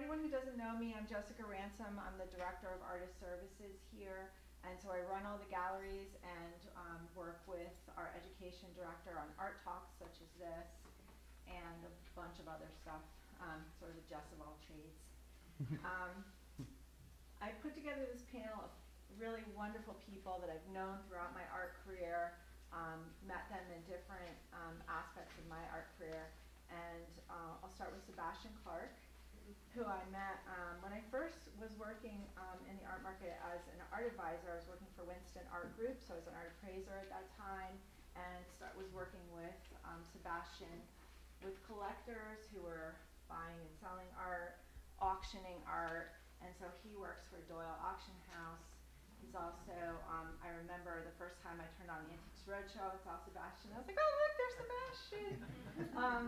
anyone who doesn't know me, I'm Jessica Ransom. I'm the Director of Artist Services here. And so I run all the galleries and um, work with our education director on art talks such as this and a bunch of other stuff, um, sort of the Jess of all trades. Um, I put together this panel of really wonderful people that I've known throughout my art career, um, met them in different um, aspects of my art career. And uh, I'll start with Sebastian Clarke, who I met um, when I first was working um, in the art market as an art advisor. I was working for Winston Art Group, so I was an art appraiser at that time, and start, was working with um, Sebastian with collectors who were buying and selling art, auctioning art, and so he works for Doyle Auction House. He's also, um, I remember the first time I turned on the Antiques Roadshow, I saw Sebastian. I was like, oh, look, there's Sebastian. um,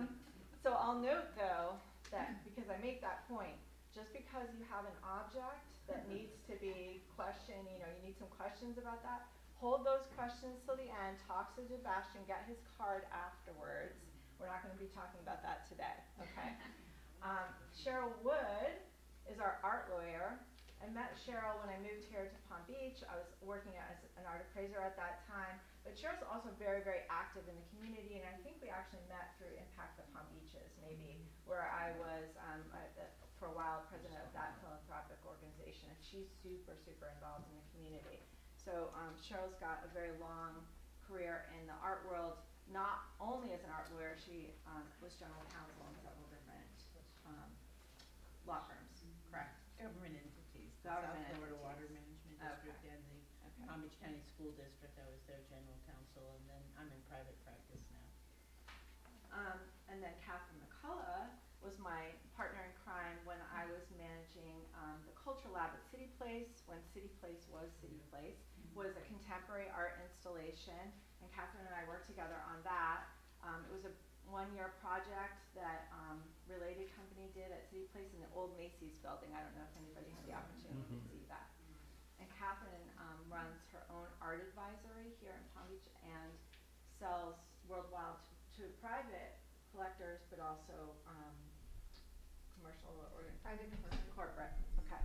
so I'll note, though, that because I make that point, just because you have an object that needs to be questioned, you know, you need some questions about that, hold those questions till the end, talk to Sebastian, get his card afterwards. We're not going to be talking about that today, okay? Um, Sheryl Wood is our art lawyer. I met Sheryl when I moved here to Palm Beach. I was working as an art appraiser at that time, but Sheryl's also very, very active in the community, and I think we actually met through Impact the Palm Beaches, maybe, where I was, um, uh, for a while, president of that philanthropic organization, and she's super, super involved in the community. So um, Sheryl's got a very long career in the art world, not only as an art lawyer, she um, was general counsel in several different um, law firms, correct? Government entities, the Government South Florida Water. Management District Okay. Palm Beach County School District, I was their general counsel, and then I'm in private practice now. Um, and then Catherine McCulloch was my partner in crime when I was managing um, the Culture Lab at City Place, when City Place was City Place, was a contemporary art installation, and Catherine and I worked together on that. Um, it was a one-year project that um, Related Company did at City Place in the old Macy's building. I don't know if anybody had the opportunity to see that. And Catherine um, runs her own art advisory here in Palm Beach and sells worldwide to, to private collectors, but also um, commercial or Private commercial. corporate. Okay.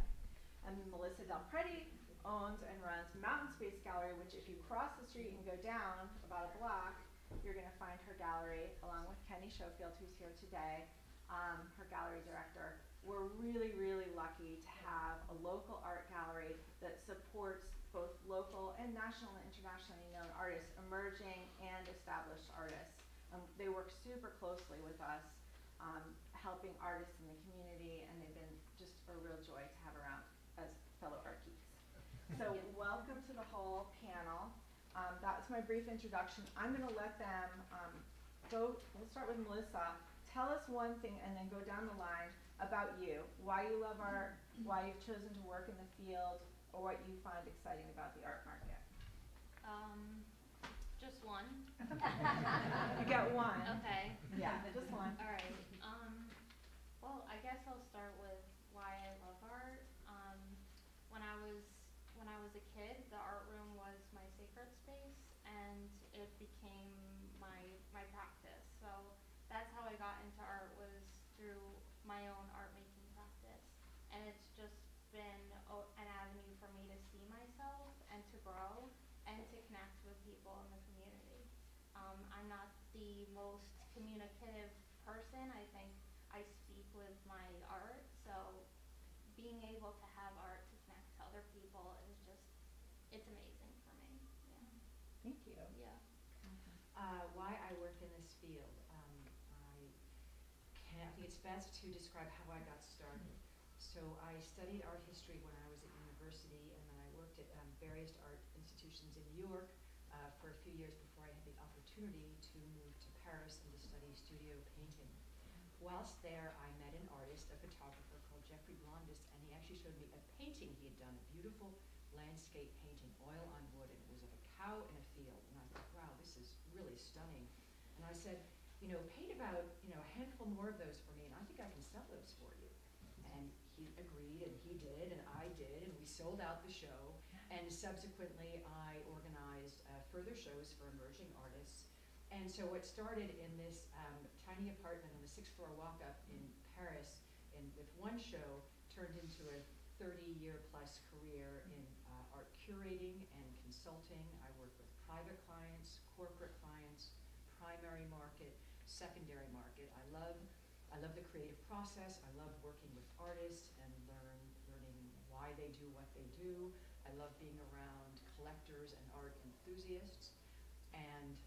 And Melissa Delprete owns and runs Mountain Space Gallery, which if you cross the street and go down about a block, you're going to find her gallery along with Kenny Schofield, who's here today, um, her gallery director. We're really, really lucky to have a local art gallery that supports both local and national and internationally known artists, emerging and established artists. Um, they work super closely with us, um, helping artists in the community, and they've been just a real joy to have around as fellow art geeks. So welcome to the whole panel. Um, that was my brief introduction. I'm going to let them um, go. We'll start with Melissa. Tell us one thing, and then go down the line about you. Why you love art, why you've chosen to work in the field, or what you find exciting about the art market. Um, just one. You get one. Okay. Yeah, just one. All right. Um, well, I guess I'll start with why I love art. Um, when I was when I was a kid, the art room was my sacred space, and it became my my practice. So that's how I got into art was through my own art making practice, and it's just been o- an avenue for me to see myself and to grow and to connect with people in the community. Um, I'm not the most communicative person. I think I speak with my art, so being able to have art to connect to other people is just, it's amazing for me. Thank you. Yeah. Yeah. Uh, why I work in this field. Um, I can't, I think it's best to describe how I got started. So I studied art history when I was at university, and then I worked at um, various art institutions in New York uh, for a few years before I had the opportunity to move to Paris and to study studio painting. Whilst there, I met an artist, a photographer called Jeffrey Blondes, and he actually showed me a painting he had done, a beautiful landscape painting, oil on wood, and it was of a cow in a field. And I thought, wow, this is really stunning. And I said, you know, paint about, you know, a handful more of those for me, and I think I can sell those for you. And he agreed, and he did, and I did, and we sold out the show. And subsequently, I organized uh, further shows for emerging artists. And so what started in this um, tiny apartment on the sixth floor walk up in Paris in, with one show, turned into a thirty-year-plus career in uh, art curating and consulting. I work with private clients, corporate clients, primary market, secondary market. I love, I love the creative process. I love working with artists and learn, learning why they do what they do. I love being around collectors and art enthusiasts. And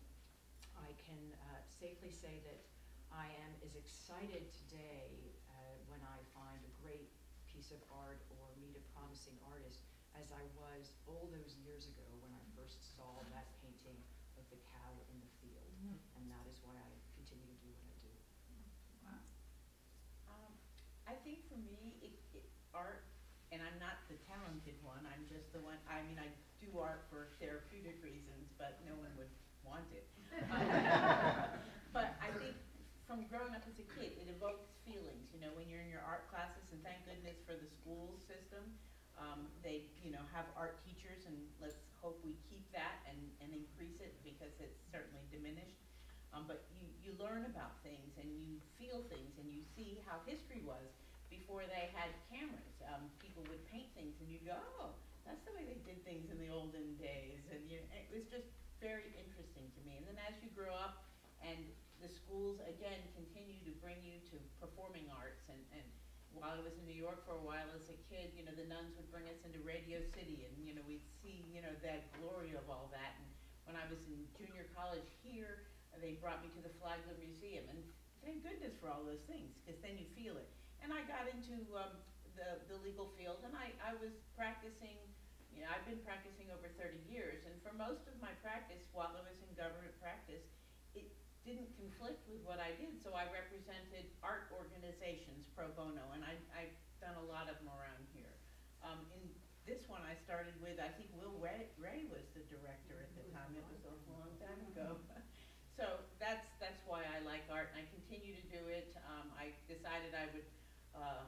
I can uh, safely say that I am as excited today uh, when I find a great piece of art or meet a promising artist as I was all those years ago when I first saw that painting of the cow in the field. And that is why I continue to do what I do. Um, I think for me, it, it, art, and I'm not the talented one, I'm just the one, I mean, I do art for therapeutic reasons, but no one would want it. But I think from growing up as a kid, it evokes feelings, you know, when you're in your art classes, and thank goodness for the school system. Um, they, you know, have art teachers, and let's hope we keep that and, and increase it, because it's certainly diminished. Um, but you, you learn about things and you feel things and you see how history was before they had cameras. Um, people would paint things and you go, oh, that's the way they did things in the olden days. And you, it was just very interesting to me. And then as you grow up and the schools again continue to bring you to performing arts and, and while I was in New York for a while as a kid, you know, the nuns would bring us into Radio City and, you know, we'd see, you know, that glory of all that. And when I was in junior college here, they brought me to the Flagler Museum, and thank goodness for all those things, because then you feel it. And I got into um, the, the legal field, and I, I was practicing, you know, I've been practicing over 30 years, and for most of my practice, while I was in government practice, it didn't conflict with what I did, so I represented art organizations pro bono, and I, I've done a lot of them around here. Um, in this one, I started with, I think Will Ray, Ray was the director at the time, it was a long time ago. So that's, that's why I like art, and I continue to do it. Um, I decided I would, uh,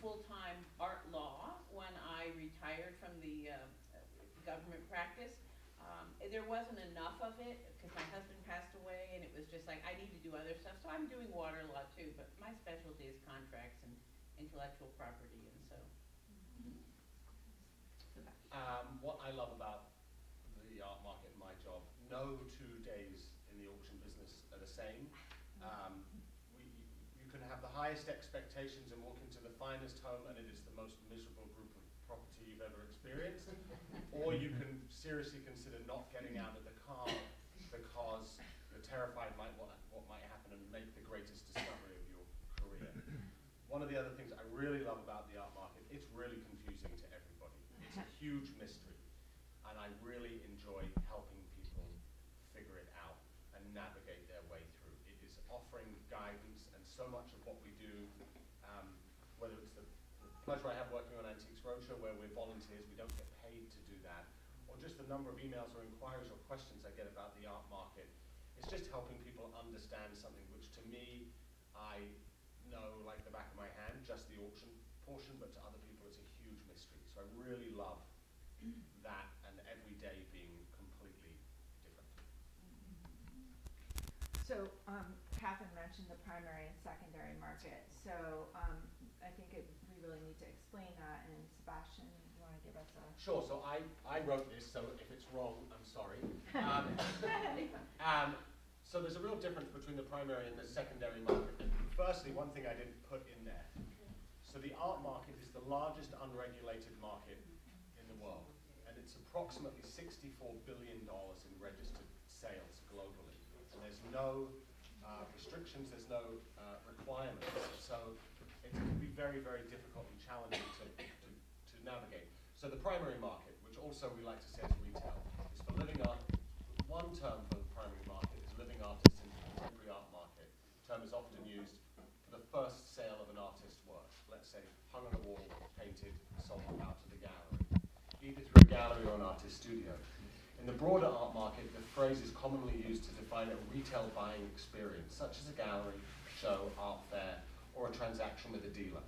full-time art law when I retired from the, uh, government practice. Um, there wasn't enough of it, because my husband passed away, and it was just like, I need to do other stuff, so I'm doing water law too, but my specialty is contracts and intellectual property, and so. Um, what I love about the art market and my job, no two days in the auction business are the same. Um, have the highest expectations and walk into the finest home and it is the most miserable group of property you've ever experienced. or you can seriously consider not getting out of the car because you're terrified might what, what might happen and make the greatest discovery of your career. One of the other things I really love about the art market, it's really confusing to everybody. It's a huge mystery. And I really enjoy helping people figure it out and navigate their way through. Offering guidance and so much of what we do, um, whether it's the, the pleasure I have working on Antiques Roadshow where we're volunteers, we don't get paid to do that, or just the number of emails or inquiries or questions I get about the art market. It's just helping people understand something which to me, I know like the back of my hand, just the auction portion, but to other people it's a huge mystery. So I really love that and every day being completely different. So, um, Catherine mentioned the primary and secondary market, so, um, I think it, we really need to explain that, and Sebastian, you wanna give us a? Sure, so I, I wrote this, so if it's wrong, I'm sorry. Um, um, so there's a real difference between the primary and the secondary market. Firstly, one thing I didn't put in there. So the art market is the largest unregulated market in the world, and it's approximately $64 billion in registered sales globally. And there's no uh, restrictions, there's no uh, requirements, so it can be very, very difficult and challenging to, to, to navigate. So the primary market, which also we like to say is retail, is for living art. One term for the primary market is living artists in the contemporary art market. The term is often used for the first sale of an artist's work. Let's say hung on a wall, painted, sold out to the gallery, either through a gallery or an artist studio. In the broader art market, the phrase is commonly used to define a retail buying experience, such as a gallery, show, art fair, or a transaction with a dealer.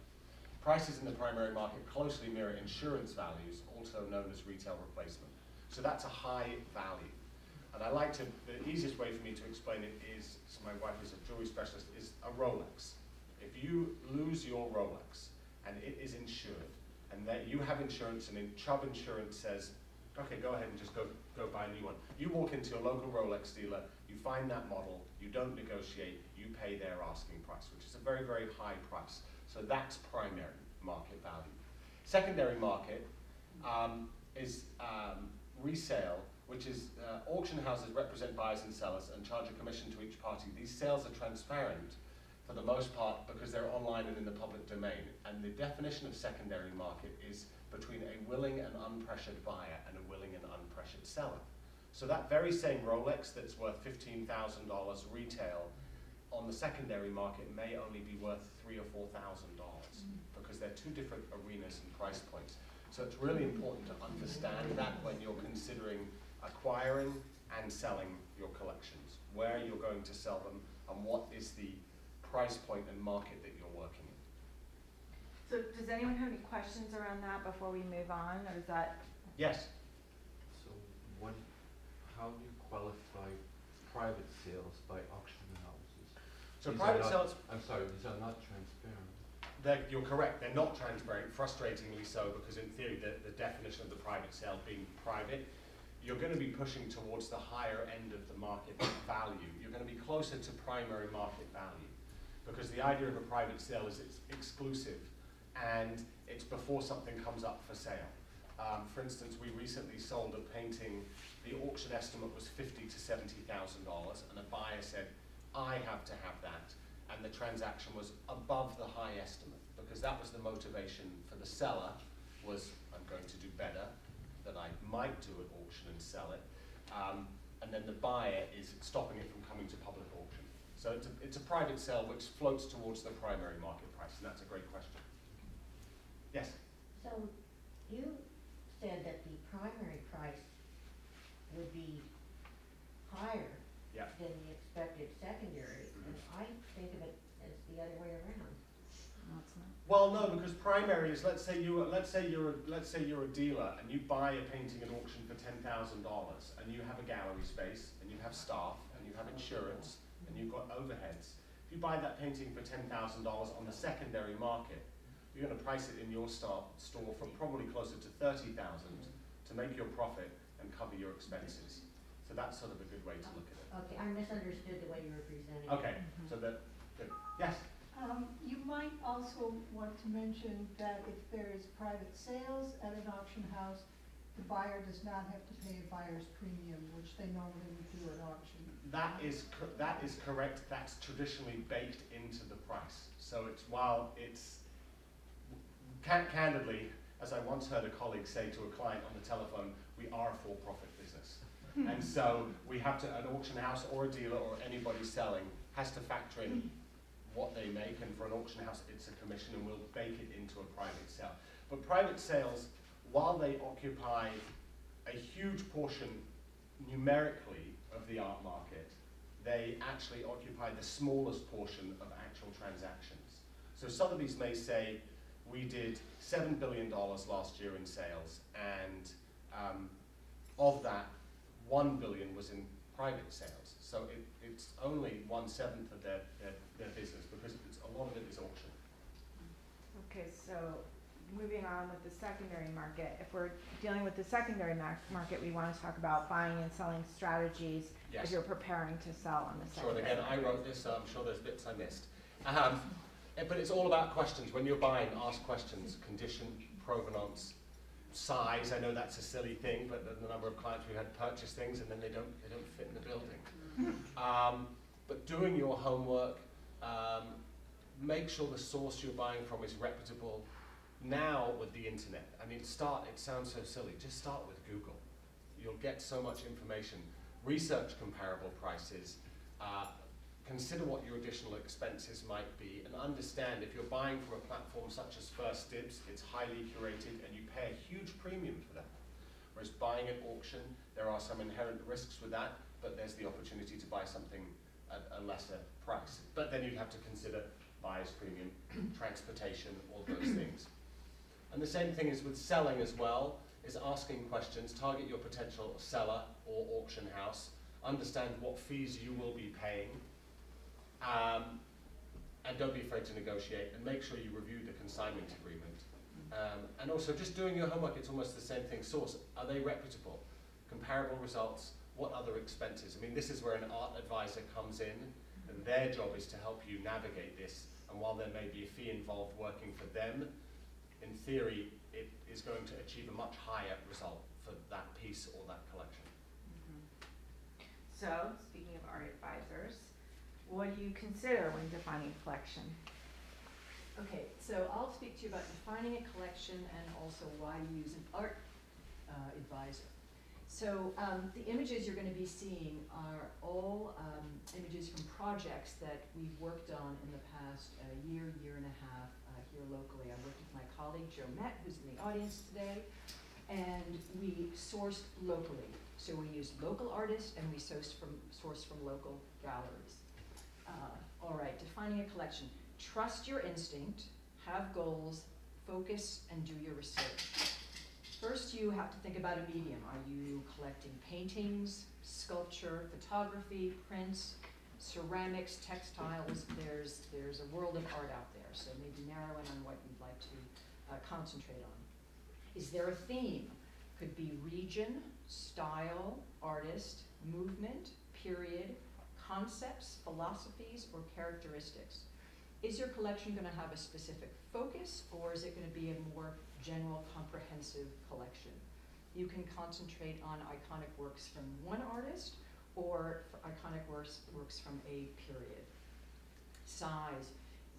Prices in the primary market closely mirror insurance values, also known as retail replacement. So that's a high value. And I like to, the easiest way for me to explain it is, so my wife is a jewelry specialist, is a Rolex. If you lose your Rolex and it is insured, and that you have insurance and in Chubb Insurance says, okay, go ahead and just go, go buy a new one. You walk into your local Rolex dealer, you find that model, you don't negotiate, you pay their asking price, which is a very, very high price. So that's primary market value. Secondary market um, is um, resale, which is uh, auction houses represent buyers and sellers and charge a commission to each party. These sales are transparent for the most part because they're online and in the public domain. And the definition of secondary market is between a willing and unpressured buyer and a willing and unpressured seller. So that very same Rolex that's worth $15,000 retail on the secondary market may only be worth three or four thousand dollars mm-hmm. because they're two different arenas and price points. So it's really important to understand that when you're considering acquiring and selling your collections, where you're going to sell them and what is the price point and market that you're working in. So does anyone have any questions around that before we move on, or is that, Yes, So when, how do you qualify private sales by auction houses? so These are private not- sales, I'm sorry, these are not transparent. they're, you're correct, they're not transparent, frustratingly so, because in theory, the, the definition of the private sale being private, you're gonna be pushing towards the higher end of the market value. You're gonna be closer to primary market value. Because the idea of a private sale is it's exclusive and it's before something comes up for sale. Um, for instance, we recently sold a painting, the auction estimate was fifty to seventy thousand dollars, and a buyer said, I have to have that. And the transaction was above the high estimate, because that was the motivation for the seller, was I'm going to do better than I might do at auction and sell it. Um, and then the buyer is stopping it from coming to public auction. So it's a, it's a private sale which floats towards the primary market price, and that's a great question. Yes? So you said that the primary price would be higher Yeah. than the expected secondary, and I think of it as the other way around. no. Well, no, because primary is let's say you let's say you're a, let's say you're a dealer and you buy a painting at auction for ten thousand dollars and you have a gallery space and you have staff and you have insurance and you've got overheads. If you buy that painting for ten thousand dollars on the secondary market, you're going to price it in your star, store for probably closer to thirty thousand to make your profit and cover your expenses. So that's sort of a good way to look at it. Okay, I misunderstood the way you were presenting it. Okay, so that, that yes. Um, you might also want to mention that if there is private sales at an auction house, the buyer does not have to pay a buyer's premium, which they normally would do at auction. That is, cor- that is correct, that's traditionally baked into the price. So it's, while it's, can- candidly, as I once heard a colleague say to a client on the telephone, we are a for-profit business. Hmm. And so we have to, an auction house or a dealer or anybody selling has to factor in what they make, and for an auction house, it's a commission, and we'll bake it into a private sale. But private sales, while they occupy a huge portion numerically of the art market, they actually occupy the smallest portion of actual transactions. So Sotheby's may say, we did seven billion dollars last year in sales, and um, of that, 1 billion was in private sales. So it, it's only one seventh of their, their, their business because it's, a lot of it is auction. Okay, so moving on with the secondary market, if we're dealing with the secondary mar- market, we wanna talk about buying and selling strategies Yes. you're preparing to sell on the secondary Sure, again, I wrote this, so I'm sure there's bits I missed. Um, but it's all about questions. When you're buying, ask questions. Condition, provenance, size. I know that's a silly thing, but the, the number of clients we've had purchase things and then they don't, they don't fit in the building. Um, but doing your homework, um, make sure the source you're buying from is reputable. Now with the internet, I mean, start, it sounds so silly, just start with Google. You'll get so much information. Research comparable prices, uh, consider what your additional expenses might be, and understand if you're buying from a platform such as First Dibs, it's highly curated and you pay a huge premium for that. Whereas buying at auction, there are some inherent risks with that, but there's the opportunity to buy something at a lesser price. But then you'd have to consider buyer's premium, transportation, all those things. And the same thing is with selling as well, is asking questions, target your potential seller or auction house, understand what fees you will be paying, um, and don't be afraid to negotiate, and make sure you review the consignment agreement. Um, and also just doing your homework, it's almost the same thing. Source, are they reputable? Comparable results, what other expenses? I mean, this is where an art advisor comes in, and their job is to help you navigate this. And while there may be a fee involved working for them, in theory, it is going to achieve a much higher result for that piece or that collection. So, speaking of art advisors, what do you consider when defining a collection? Okay, so I'll speak to you about defining a collection and also why you use an art uh, advisor. So um, the images you're going to be seeing are all um, images from projects that we've worked on in the past uh, year, year and a half uh, here locally. I worked with my colleague Joe Met, who's in the audience today, and we sourced locally. So we used local artists and we sourced from, sourced from local galleries. Uh, all right, defining a collection. Trust your instinct, have goals, focus, and do your research. First, you have to think about a medium. Are you collecting paintings, sculpture, photography, prints, ceramics, textiles? There's, there's a world of art out there, so maybe narrow in on what you'd like to uh, concentrate on. Is there a theme? Could be region, style, artist, movement, period, concepts, philosophies, or characteristics. Is your collection going to have a specific focus, or is it going to be a more general, comprehensive collection? You can concentrate on iconic works from one artist, or iconic works, works from a period. Size.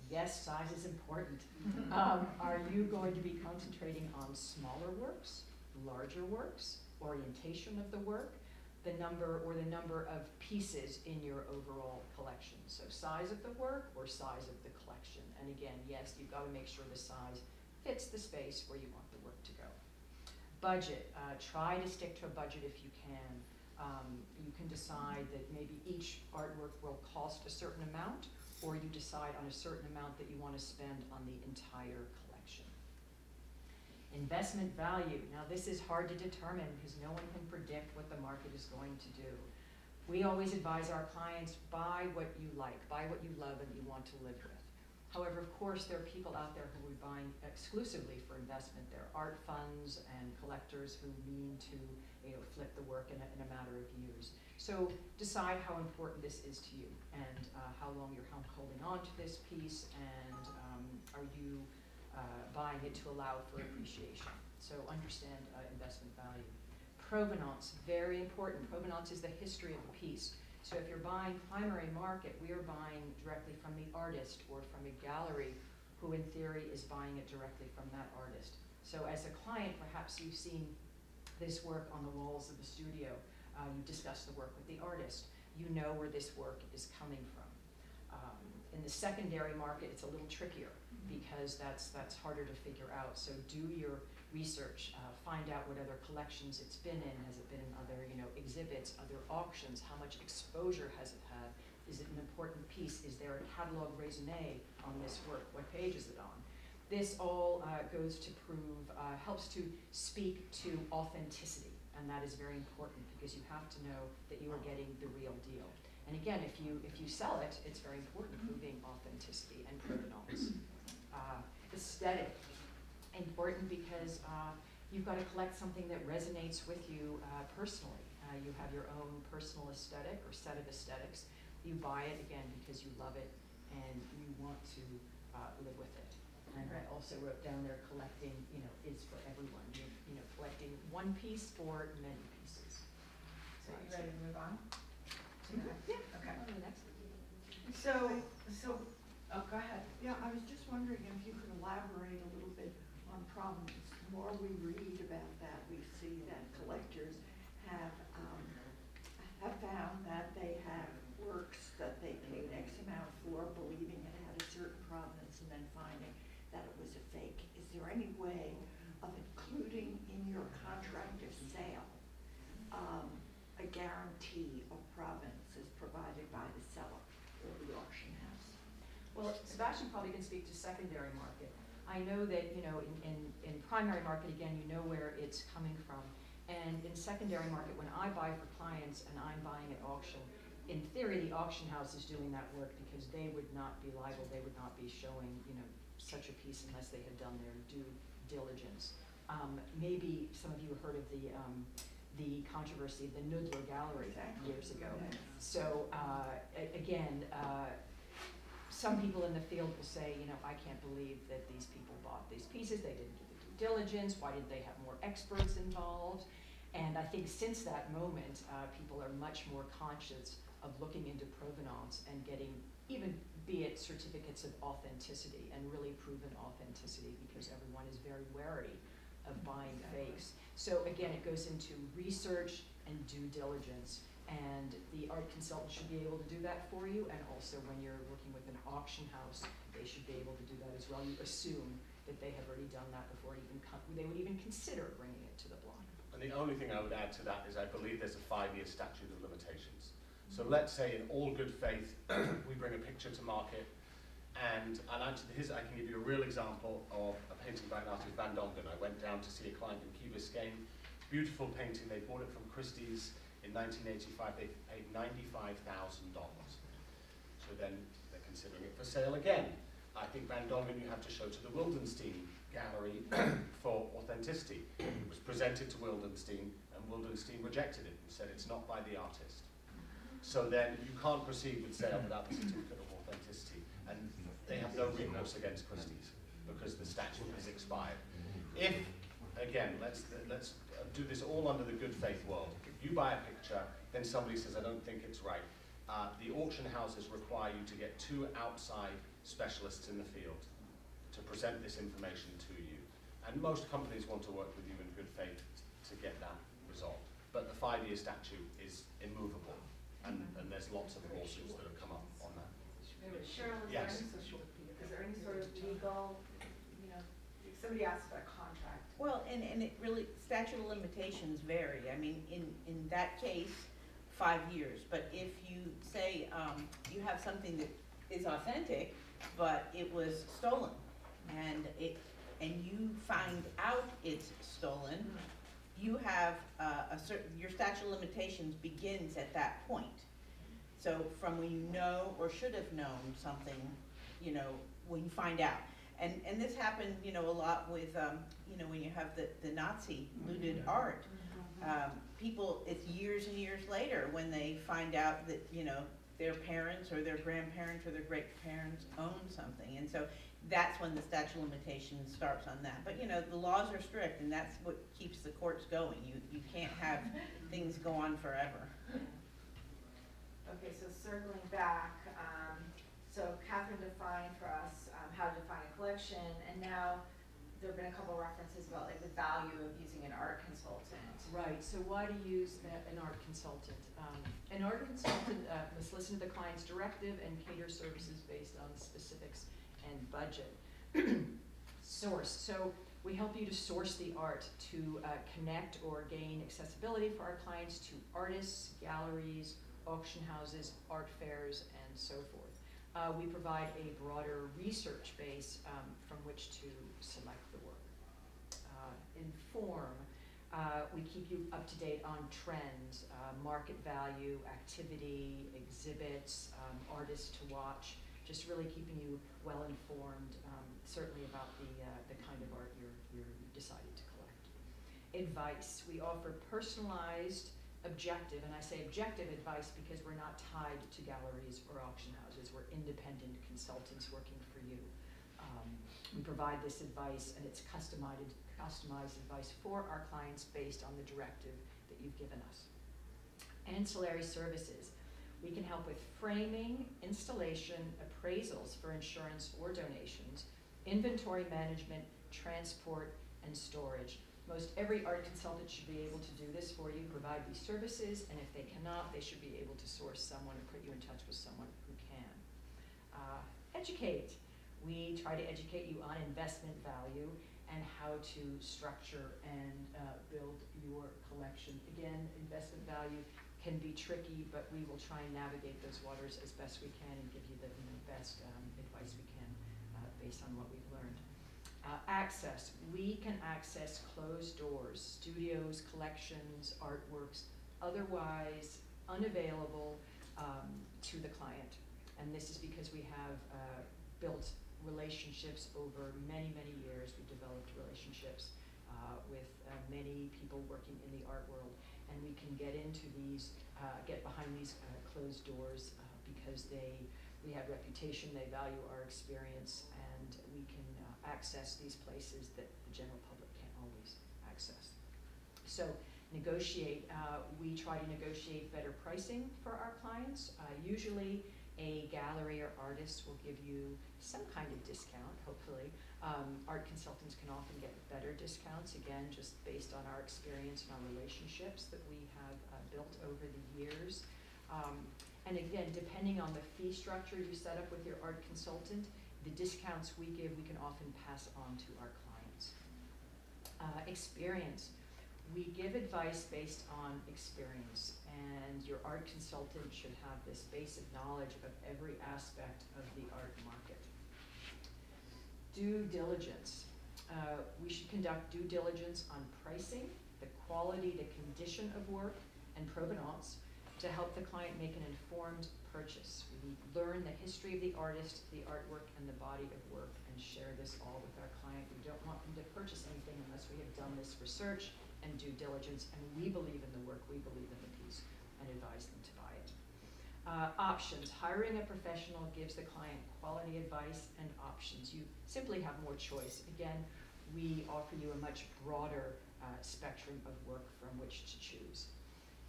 Yes, size is important. Um, are you going to be concentrating on smaller works, larger works, orientation of the work, the number or the number of pieces in your overall collection. So size of the work or size of the collection. And again, yes, you've got to make sure the size fits the space where you want the work to go. Budget, uh, try to stick to a budget if you can. Um, you can decide that maybe each artwork will cost a certain amount or you decide on a certain amount that you want to spend on the entire collection. Investment value. Now this is hard to determine because no one can predict what the market is going to do. We always advise our clients, buy what you like, buy what you love and you want to live with. However, of course, there are people out there who are buying exclusively for investment. There are art funds and collectors who mean to you know, flip the work in a, in a matter of years. So decide how important this is to you and uh, how long you're holding on to this piece and um, are you uh, buying it to allow for appreciation. So understand uh, investment value. Provenance, very important. Provenance is the history of a piece. So if you're buying primary market, we are buying directly from the artist or from a gallery who in theory is buying it directly from that artist. So as a client, perhaps you've seen this work on the walls of the studio. Uh, you discuss the work with the artist. You know where this work is coming from. Um, in the secondary market, it's a little trickier because that's, that's harder to figure out. So do your research, uh, find out what other collections it's been in. Has it been in other you know, exhibits, other auctions? How much exposure has it had? Is it an important piece? Is there a catalog raisonné on this work? What page is it on? This all uh, goes to prove, uh, helps to speak to authenticity. And that is very important because you have to know that you are getting the real deal. And again, if you, if you sell it, it's very important proving authenticity and provenance. Uh, aesthetic, important because uh, you've got to collect something that resonates with you uh, personally. Uh, you have your own personal aesthetic or set of aesthetics. You buy it again because you love it and you want to uh, live with it. And I also wrote down there collecting, you know, is for everyone. You, you know, collecting one piece for many pieces. So you ready to move on? Yeah. Okay. So, so, oh, go ahead. Yeah, I was just wondering if you could elaborate a little bit on provenance. The more we read about that, we see that collectors have, um, have found that they have works that they paid X amount for, believing it had a certain provenance, and then finding that it was a fake. Is there any way of including in your contract of sale, um, a guarantee of provenance as provided by the seller or the auction house? Well, Sebastian probably can speak to secondary market. I know that, you know, in, in, in primary market, again, you know where it's coming from. And in secondary market, when I buy for clients and I'm buying at auction, in theory, the auction house is doing that work because they would not be liable, they would not be showing, you know, such a piece unless they had done their due diligence. Um, maybe some of you heard of the, um, the controversy, of the Knoedler Gallery Exactly. years ago. So, uh, again, uh, some people in the field will say, you know, I can't believe that these people bought these pieces, they didn't do the due diligence, why didn't they have more experts involved? And I think since that moment, uh, people are much more conscious of looking into provenance and getting even be it certificates of authenticity and really proven authenticity because everyone is very wary of buying fakes. So again, it goes into research and due diligence. And the art consultant should be able to do that for you. And also when you're working with an auction house, they should be able to do that as well. You assume that they have already done that before even they would even consider bringing it to the block. And the only thing I would add to that is I believe there's a five-year statute of limitations. So mm-hmm. let's say in all good faith, we bring a picture to market, and, and actually, here's, I can give you a real example of a painting by an artist, Van Dongen. I went down to see a client in Key Biscayne, beautiful painting, they bought it from Christie's in 1985, they paid $95,000. So then they're considering it for sale again. I think Van Dongen you have to show to the Wildenstein Gallery for authenticity. It was presented to Wildenstein, and Wildenstein rejected it and said it's not by the artist. So then you can't proceed with sale without the certificate of authenticity, and they have no recourse against Christie's because the statute has expired. If, again, let's, let's do this all under the good faith world. If you buy a picture, then somebody says, I don't think it's right. Uh, the auction houses require you to get two outside specialists in the field to present this information to you. And most companies want to work with you in good faith to get that resolved. But the five-year statute is immovable, and, and there's lots of lawsuits that have come up on that. Sheryl, is there Yes. any, is there any sort of legal, you know, somebody asked about. Well, and, and it really, statute of limitations vary. I mean, in, in that case, five years. But if you say, um, you have something that is authentic, but it was stolen, and it, and you find out it's stolen, you have, uh, a certain, your statute of limitations begins at that point. So from when you know or should have known something, you know, when you find out. And, and this happened, you know, a lot with, um, you know, when you have the, the Nazi looted art. Um, people, it's years and years later when they find out that, you know, their parents or their grandparents or their great-parents owned something. And so that's when the statute of limitations starts on that. But, you know, the laws are strict and that's what keeps the courts going. You, you can't have things go on forever. Okay, so circling back, um, so Catherine defined for us, um, how to define a collection, and now there've been a couple references about like the value of using an art consultant. Right, so why do you use an art consultant? Um, An art consultant uh, must listen to the client's directive and cater services based on specifics and budget. Source, so we help you to source the art to uh, connect or gain accessibility for our clients to artists, galleries, auction houses, art fairs, and so forth. Uh, We provide a broader research base um, from which to select the work. Uh, Inform, uh, we keep you up to date on trends, uh, market value, activity, exhibits, um, artists to watch, just really keeping you well informed, um, certainly about the, uh, the kind of art you're, you're decided to collect. Advice, we offer personalized, objective, and I say objective advice because we're not tied to galleries or auction houses, we're independent consultants working for you. Um, we provide this advice and it's customized, customized advice for our clients based on the directive that you've given us. Ancillary services. We can help with framing, installation, appraisals for insurance or donations, inventory management, transport, and storage. Most every art consultant should be able to do this for you, provide these services, and if they cannot, they should be able to source someone or put you in touch with someone who can. Uh, educate. We try to educate you on investment value and how to structure and uh, build your collection. Again, investment value can be tricky, but we will try and navigate those waters as best we can and give you the best um, advice we can uh, based on what we've learned. Uh, access, we can access closed doors, studios, collections, artworks, otherwise unavailable um, to the client. And this is because we have uh, built relationships over many, many years. We've developed relationships uh, with uh, many people working in the art world. And we can get into these, uh, get behind these uh, closed doors because they, we have reputation, they value our experience, and we can uh, access these places that the general public can't always access. So negotiate, uh, we try to negotiate better pricing for our clients. Uh, usually a gallery or artist will give you some kind of discount, hopefully. Um, art consultants can often get better discounts, again, just based on our experience and our relationships that we have uh, built over the years. Um, and again, depending on the fee structure you set up with your art consultant, the discounts we give, we can often pass on to our clients. Uh, experience. We give advice based on experience, and your art consultant should have this basic knowledge of every aspect of the art market. Due diligence. Uh, we should conduct due diligence on pricing, the quality, the condition of work, and provenance to help the client make an informed purchase. We learn the history of the artist, the artwork, and the body of work, and share this all with our client. We don't want them to purchase anything unless we have done this research and due diligence, and we believe in the work, we believe in the piece, and advise them to buy it. Uh, options. Hiring a professional gives the client quality advice and options. You simply have more choice. Again, we offer you a much broader uh, spectrum of work from which to choose.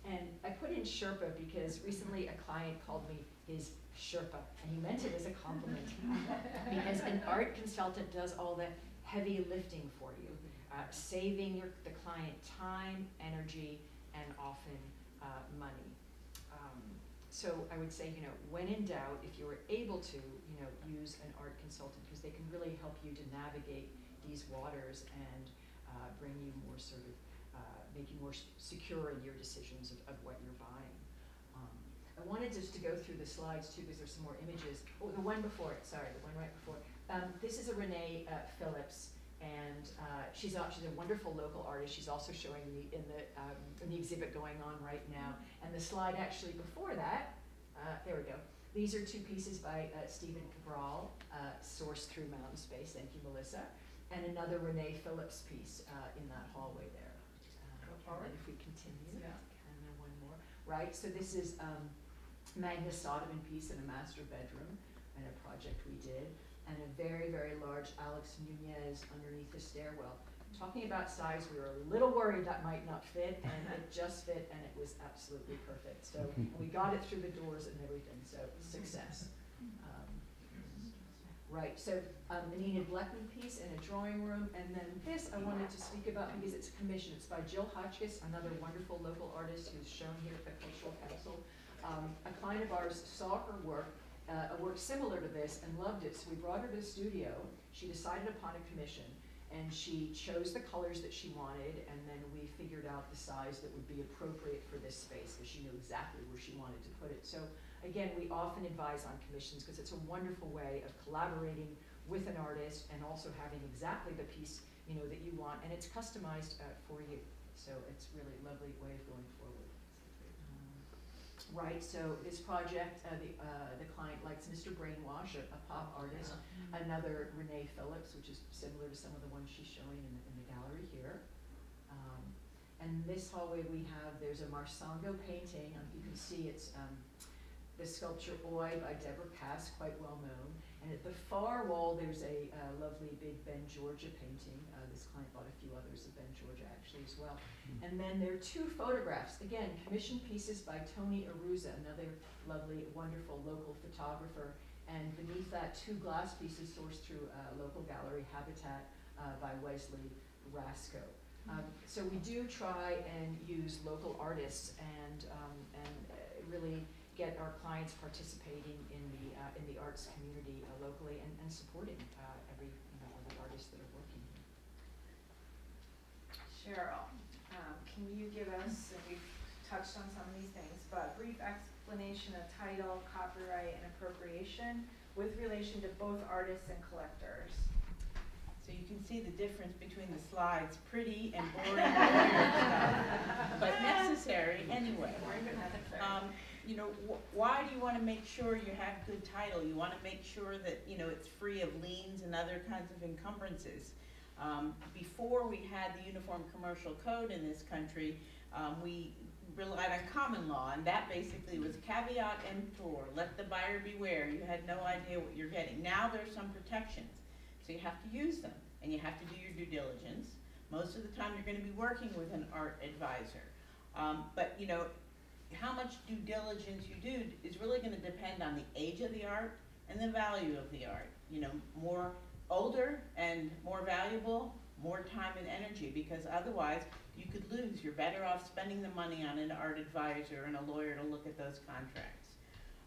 And I put in Sherpa because recently a client called me his Sherpa, and he meant it as a compliment. because an art consultant does all the heavy lifting for you, uh, saving your, the client time, energy, and often uh, money. Um, so I would say, you know, when in doubt, if you are able to, you know, use an art consultant because they can really help you to navigate these waters and uh, bring you more sort of make you more secure in your decisions of, of what you're buying. Um, I wanted just to go through the slides too because there's some more images. Oh, the one before it, sorry, the one right before. Um, this is a Renee uh, Phillips, and uh, she's a, she's a wonderful local artist. She's also showing the in the um, in the exhibit going on right now. And the slide actually before that, uh, there we go. These are two pieces by uh, Stephen Cabral, uh, sourced through Mountain Space. Thank you, Melissa. And another Renee Phillips piece uh, in that hallway there. Forward. If we continue, Yeah. and then one more. Right, so this is um, Magnus Sodamin piece in a master bedroom and a project we did. And a very, very large Alex Nunez underneath the stairwell. Talking about size, we were a little worried that might not fit, and it just fit, and it was absolutely perfect. So we got it through the doors and everything, so success. Right, so um, the Nina Bleckman piece in a drawing room, and then this I wanted to speak about because it's a commission. It's by Jill Hotchkiss, another wonderful local artist who's shown here at the Cultural Council. Um, a client of ours saw her work, uh, a work similar to this, and loved it, so we brought her to the studio. She decided upon a commission, and she chose the colors that she wanted, and then we figured out the size that would be appropriate for this space, because she knew exactly where she wanted to put it. So again, we often advise on commissions because it's a wonderful way of collaborating with an artist and also having exactly the piece you know that you want, and it's customized uh, for you. So it's really a lovely way of going forward. Right, so this project, uh, the, uh, the client likes Mr. Brainwash, a, a pop artist, another Renee Phillips, which is similar to some of the ones she's showing in, the- in the gallery here. Um, and this hallway we have, there's a Marsango painting, um, you can see it's, um, the sculpture Oi by Deborah Pass, quite well known. And at the far wall, there's a uh, lovely big Ben Georgia painting. Uh, this client bought a few others of Ben Georgia actually as well. And then there are two photographs, again, commissioned pieces by Tony Aruza, another lovely, wonderful local photographer. And beneath that, two glass pieces sourced through uh, local gallery Habitat uh, by Wesley Rasco. Um, so we do try and use local artists and, um, and uh, really get our clients participating in the, uh, in the arts community uh, locally and, and supporting uh, every, you know, all the artists that are working here. Sheryl, um, can you give us, and we've touched on some of these things, but brief explanation of title, copyright, and appropriation with relation to both artists and collectors? So you can see the difference between the slides, pretty and boring but necessary anyway. More than necessary. Um, you know, wh- why do you wanna make sure you have good title? You wanna make sure that, you know, it's free of liens and other kinds of encumbrances. Um, before we had the Uniform Commercial Code in this country, um, we relied on common law, and that basically was caveat emptor, let the buyer beware, you had no idea what you're getting. Now there's some protections, so you have to use them, and you have to do your due diligence. Most of the time, you're gonna be working with an art advisor. Um, but, you know, how much due diligence you do is really gonna depend on the age of the art and the value of the art. You know, more older and more valuable, more time and energy, because otherwise you could lose. You're better off spending the money on an art advisor and a lawyer to look at those contracts.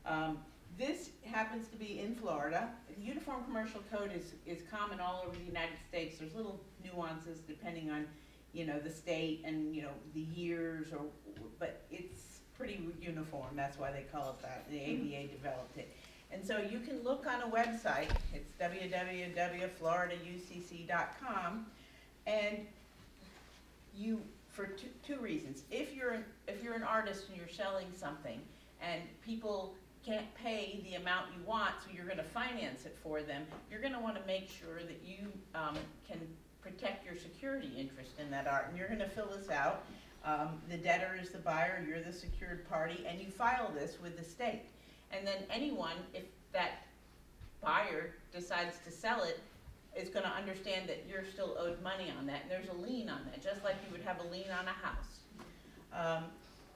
Um, this happens to be in Florida. The Uniform Commercial Code is, is common all over the United States. There's little nuances depending on, you know, the state and, you know, the years or, but it's pretty uniform. That's why they call it that. The ABA developed it. And so you can look on a website, it's www.floridaucc.com, and you, for two, two reasons. If you're, an- if you're an artist and you're selling something, and people can't pay the amount you want, so you're gonna finance it for them, you're gonna wanna make sure that you, um, can protect your security interest in that art, and you're gonna fill this out. Um, the debtor is the buyer, you're the secured party, and you file this with the state. And then anyone, if that buyer decides to sell it, is gonna understand that you're still owed money on that, and there's a lien on that, just like you would have a lien on a house. Um,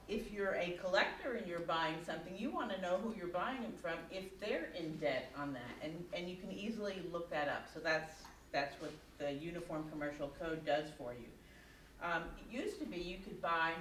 if you're a collector and you're buying something, you wanna know who you're buying it from, if they're in debt on that, and, and you can easily look that up, so that's, that's what the Uniform Commercial Code does for you. Um, it used to be you could buy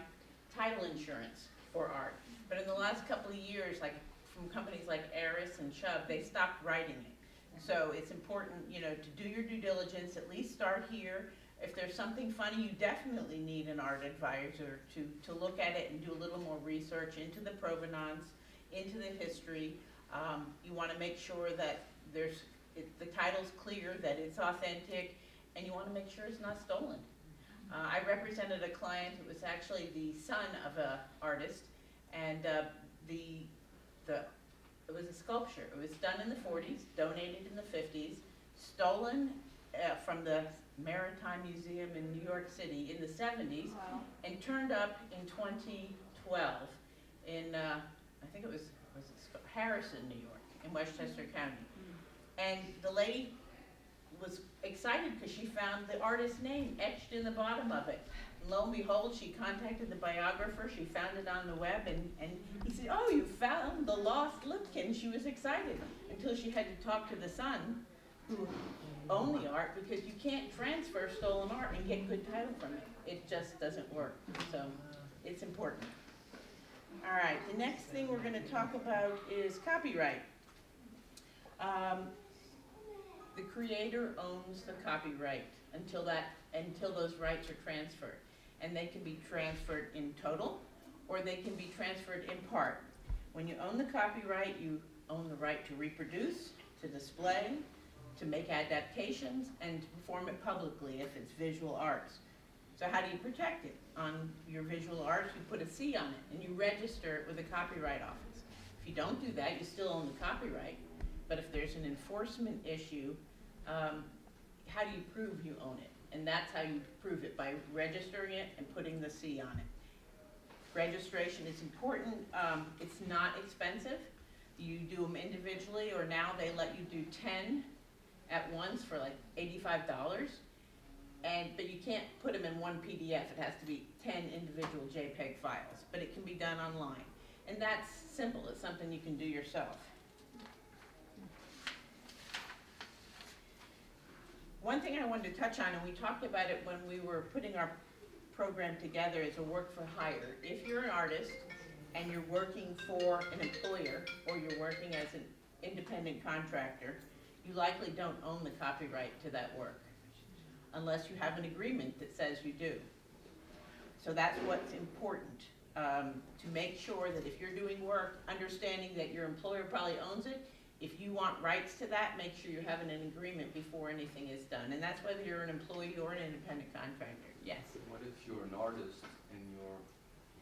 title insurance for art, but in the last couple of years, like from companies like ARIS and Chubb, they stopped writing it. So it's important, you know, to do your due diligence, at least start here. If there's something funny, you definitely need an art advisor to, to look at it and do a little more research into the provenance, into the history. Um, you wanna make sure that there's, it, the title's clear, that it's authentic, and you wanna make sure it's not stolen. Uh, I represented a client who was actually the son of an artist, and, uh, the, the, it was a sculpture. It was done in the forties, donated in the fifties, stolen, uh, from the Maritime Museum in New York City in the seventies, Wow. and turned up in twenty twelve in, uh, I think it was, was it Harrison, New York, in Westchester County. And the lady was excited because she found the artist's name etched in the bottom of it. And lo and behold, she contacted the biographer, she found it on the web, and, and he said, oh, you found the lost Lipkin. She was excited until she had to talk to the son who owned the art because you can't transfer stolen art and get good title from it. It just doesn't work, so it's important. All right, the next thing we're gonna talk about is copyright. Um, the creator owns the copyright until that, until those rights are transferred. And they can be transferred in total, or they can be transferred in part. When you own the copyright, you own the right to reproduce, to display, to make adaptations, and to perform it publicly if it's visual arts. So how do you protect it? On your visual arts, you put a C on it, and you register it with the Copyright Office. If you don't do that, you still own the copyright, but if there's an enforcement issue, um, how do you prove you own it? And that's how you prove it, by registering it and putting the C on it. Registration is important, um, it's not expensive. You do them individually, or now they let you do ten at once for like eighty-five dollars. And, but you can't put them in one PDF, it has to be ten individual JPEG files, but it can be done online. And that's simple, it's something you can do yourself. One thing I wanted to touch on, and we talked about it when we were putting our program together, is a work for hire. If you're an artist and you're working for an employer, or you're working as an independent contractor, you likely don't own the copyright to that work, unless you have an agreement that says you do. So that's what's important, um, to make sure that if you're doing work, understanding that your employer probably owns it, if you want rights to that, make sure you have an agreement before anything is done, and that's whether you're an employee or an independent contractor, yes. What if you're an artist and you're,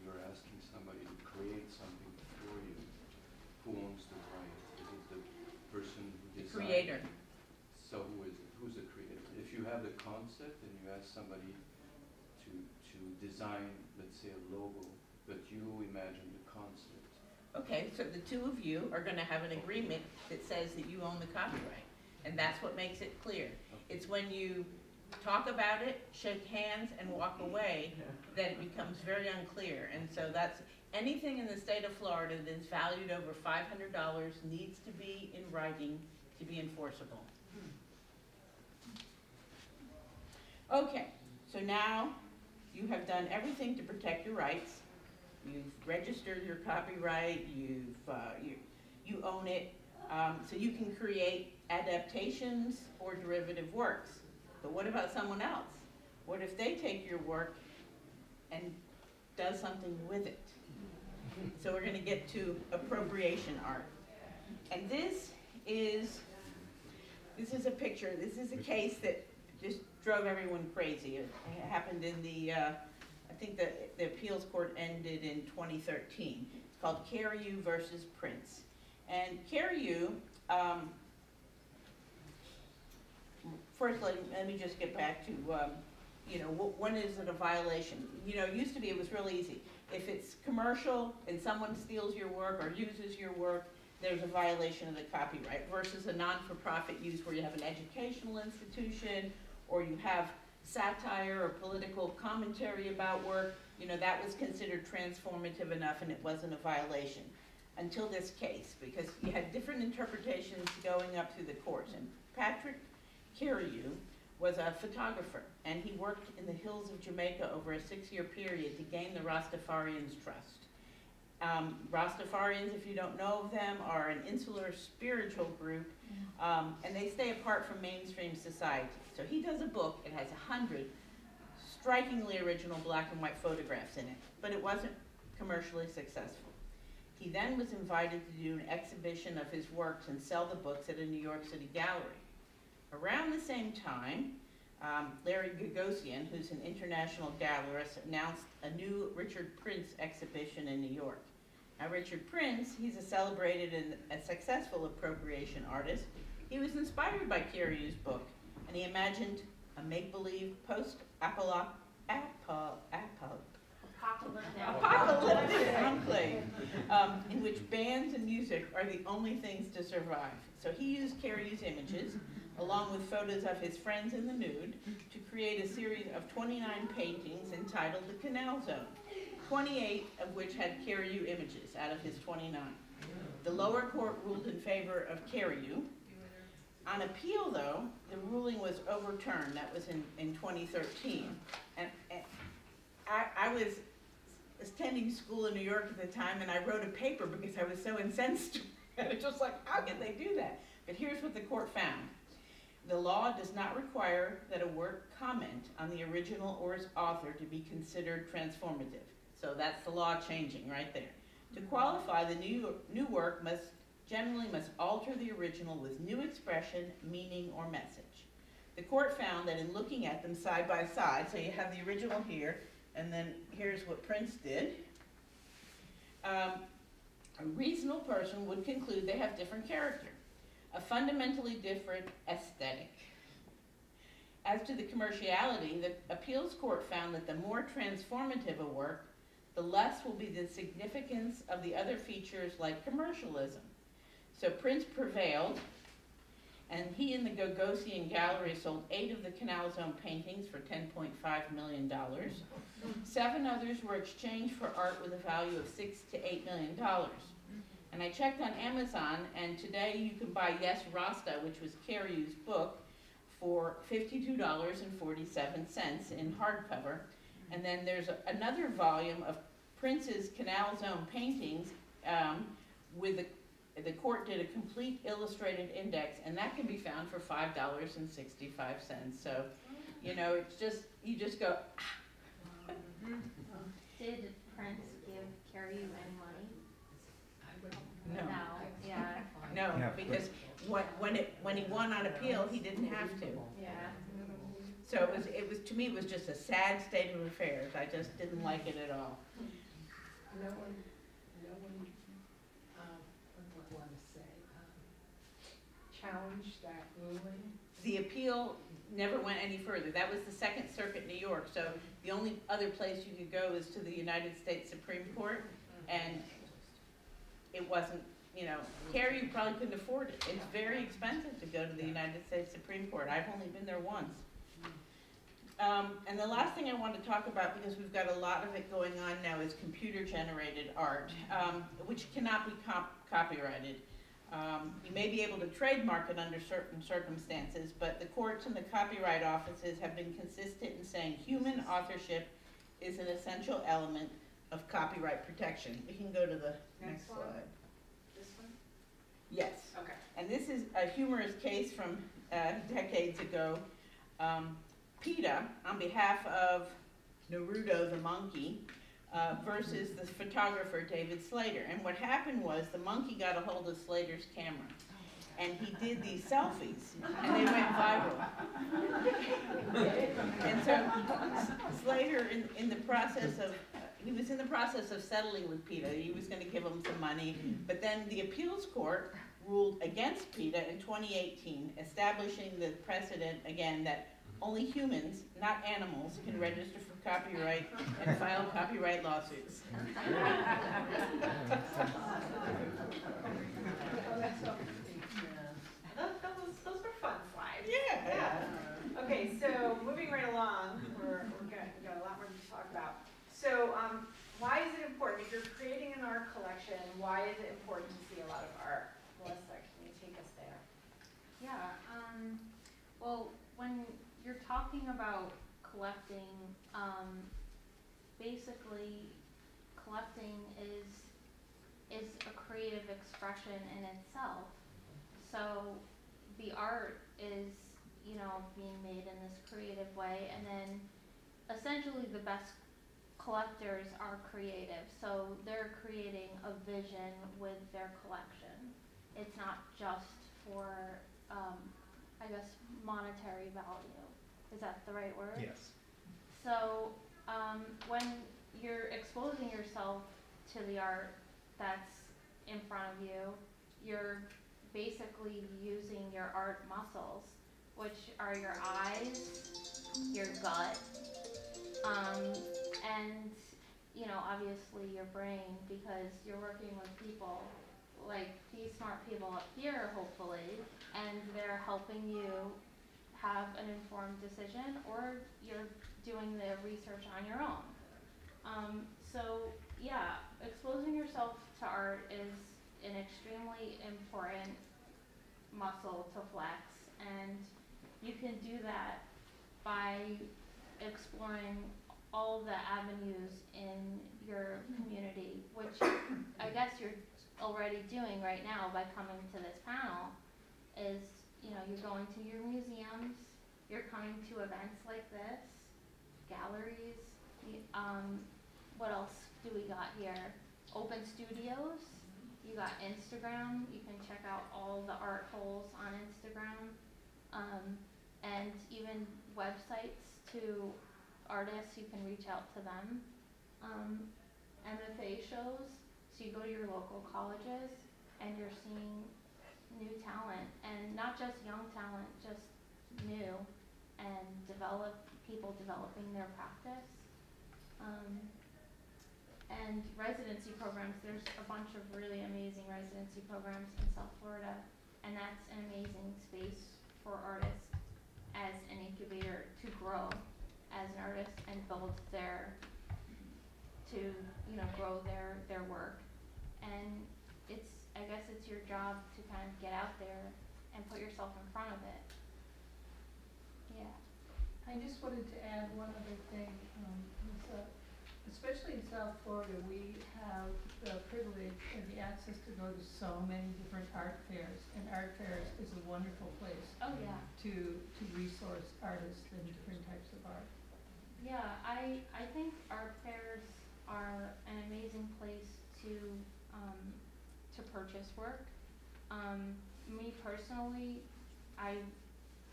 you're asking somebody to create something for you? who owns the right? Is it the person who The designed? creator. So who is it? Who's the creator? If you have the concept and you ask somebody to, to design, let's say, a logo, but you imagine the concept, Okay, so the two of you are gonna have an agreement that says that you own the copyright, and that's what makes it clear. It's when you talk about it, shake hands, and walk away, that it becomes very unclear. And so that's, anything in the state of Florida that's valued over five hundred dollars needs to be in writing to be enforceable. Okay, so now you have done everything to protect your rights. You've registered your copyright, you've, uh, you, you own it, um, so you can create adaptations or derivative works. But what about someone else? What if they take your work and does something with it? So we're gonna get to appropriation art. And this is, this is a picture, this is a case that just drove everyone crazy. It happened in the, uh, think the, the appeals court ended in twenty thirteen. It's called Cariou versus Prince. And Cariou, um, first, let, let me just get back to, um, you know, wh- when is it a violation? You know, it used to be, it was real easy. If it's commercial and someone steals your work or uses your work, there's a violation of the copyright versus a non-for-profit use where you have an educational institution or you have satire or political commentary about work, you know, that was considered transformative enough and it wasn't a violation until this case, because you had different interpretations going up through the courts. And Patrick Cariou was a photographer, and he worked in the hills of Jamaica over a six-year period to gain the Rastafarians' trust. Um, Rastafarians, if you don't know of them, are an insular spiritual group, um, and they stay apart from mainstream society. So he does a book, it has a hundred strikingly original black and white photographs in it, but it wasn't commercially successful. He then was invited to do an exhibition of his works and sell the books at a New York City gallery. Around the same time, um, Larry Gagosian, who's an international gallerist, announced a new Richard Prince exhibition in New York. Now, Richard Prince, he's a celebrated and a successful appropriation artist. He was inspired by Cariou's book, and he imagined a make-believe post-apocalyptic apo, apo, Apocalyptic. apocalyptic enclave um, in which bands and music are the only things to survive. So he used Cariou's images, along with photos of his friends in the nude, to create a series of 29 paintings entitled The Canal Zone, 28 of which had Cariou images out of his 29. The lower court ruled in favor of Cariou. On appeal, though, the ruling was overturned. That was in, in 2013. And, and I, I was attending school in New York at the time, and I wrote a paper because I was so incensed. and it's just like, how can they do that? But here's what the court found. The law does not require that a work comment on the original or its author to be considered transformative. So that's the law changing right there. To qualify, the new, new work must generally must alter the original with new expression, meaning, or message. The court found that in looking at them side by side, so you have the original here, and then here's what Prince did. Um, a reasonable person would conclude they have different character, a fundamentally different aesthetic. As to the commerciality, the appeals court found that the more transformative a work, the less will be the significance of the other features like commercialism. So Prince prevailed, and he and the Gagosian Gallery sold eight of the Canal Zone paintings for $10.5 million. Seven others were exchanged for art with a value of six to eight million dollars. And I checked on Amazon, and today you can buy Yes Rasta, which was Cariou's book, for fifty-two dollars and forty-seven cents in hardcover. And then there's a- another volume of Prince's Canal Zone paintings um, with the the court did a complete illustrated index, and that can be found for five dollars and sixty-five cents. So, you know, it's just you just go. Did Prince give Cariou any money? No, yeah, no, Yeah. because when when it when he won on appeal, he didn't have to. yeah. So it was it was to me it was just a sad state of affairs. I just didn't like it at all. No one, no one, um, challenge that ruling? The appeal never went any further. That was the Second Circuit, New York. So the only other place you could go is to the United States Supreme Court. And it wasn't, you know, Cariou probably couldn't afford it. It's very expensive to go to the United States Supreme Court. I've only been there once. Um, and the last thing I want to talk about, because we've got a lot of it going on now, is computer-generated art, um, which cannot be cop- copyrighted. Um, you may be able to trademark it under certain circumstances, but the courts and the copyright offices have been consistent in saying human authorship is an essential element of copyright protection. We can go to the next Next slide. This one? Yes. Okay. And this is a humorous case from uh, decades ago. Um, PETA, on behalf of Naruto the monkey, uh, versus the photographer David Slater. And what happened was the monkey got a hold of Slater's camera. And he did these selfies, and they went viral. And so Slater, in, in the process of, he was in the process of settling with PETA. He was gonna give him some money. But then the appeals court ruled against PETA in 2018, establishing the precedent, again, that only humans, not animals, can register copyright and file copyright lawsuits. Those, those, those were fun slides. Yeah. Yeah. Okay, so moving right along, we're, we're gonna, we've got a lot more to talk about. So, um, why is it important, if you're creating an art collection, why is it important to see a lot of art? Melissa, can you take us there? Yeah, um, well, when you're talking about collecting, um, basically, collecting is, is a creative expression in itself. So, the art is, you know, being made in this creative way, and then essentially the best collectors are creative, so they're creating a vision with their collection. It's not just for, um, I guess, monetary value. Is that the right word? Yes. So, um, when you're exposing yourself to the art that's in front of you, you're basically using your art muscles, which are your eyes, your gut, um, and, you know, obviously your brain, because you're working with people, like these smart people up here, hopefully, and they're helping you have an informed decision, or you're doing the research on your own. Um, so, yeah, exposing yourself to art is an extremely important muscle to flex, and you can do that by exploring all the avenues in your community, which I guess you're already doing right now by coming to this panel, is, you know, you're going to your museums, you're coming to events like this, galleries, um, what else do we got here? Open studios, you got Instagram, you can check out all the art holes on Instagram, um, and even websites to artists, you can reach out to them. Um, MFA shows, so you go to your local colleges and you're seeing new talent, and not just young talent, just new, and develop, people developing their practice. Um, and residency programs, there's a bunch of really amazing residency programs in South Florida, and that's an amazing space for artists as an incubator to grow as an artist and build their, to, you know, grow their, their work. And it's, I guess it's your job to kind of get out there and put yourself in front of it. Yeah. I just wanted to add one other thing, um, uh, especially in South Florida, we have the privilege and the access to go to so many different art fairs, and art fairs is a wonderful place Oh, yeah. to, to resource artists and different types of art. Yeah, I, I think art fairs are an amazing place to, um, to purchase work. Um, me personally, I,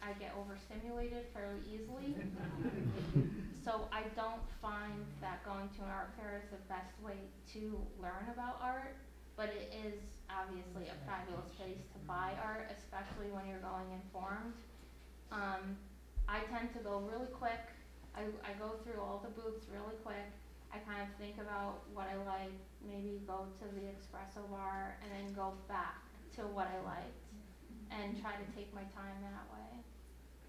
I get overstimulated fairly easily. So I don't find that going to an art fair is the best way to learn about art, but it is obviously a fabulous place to buy art, especially when you're going informed. Um, I tend to go really quick. I, I go through all the booths really quick. I kind of think about what I like, maybe go to the espresso bar and then go back to what I liked and try to take my time that way.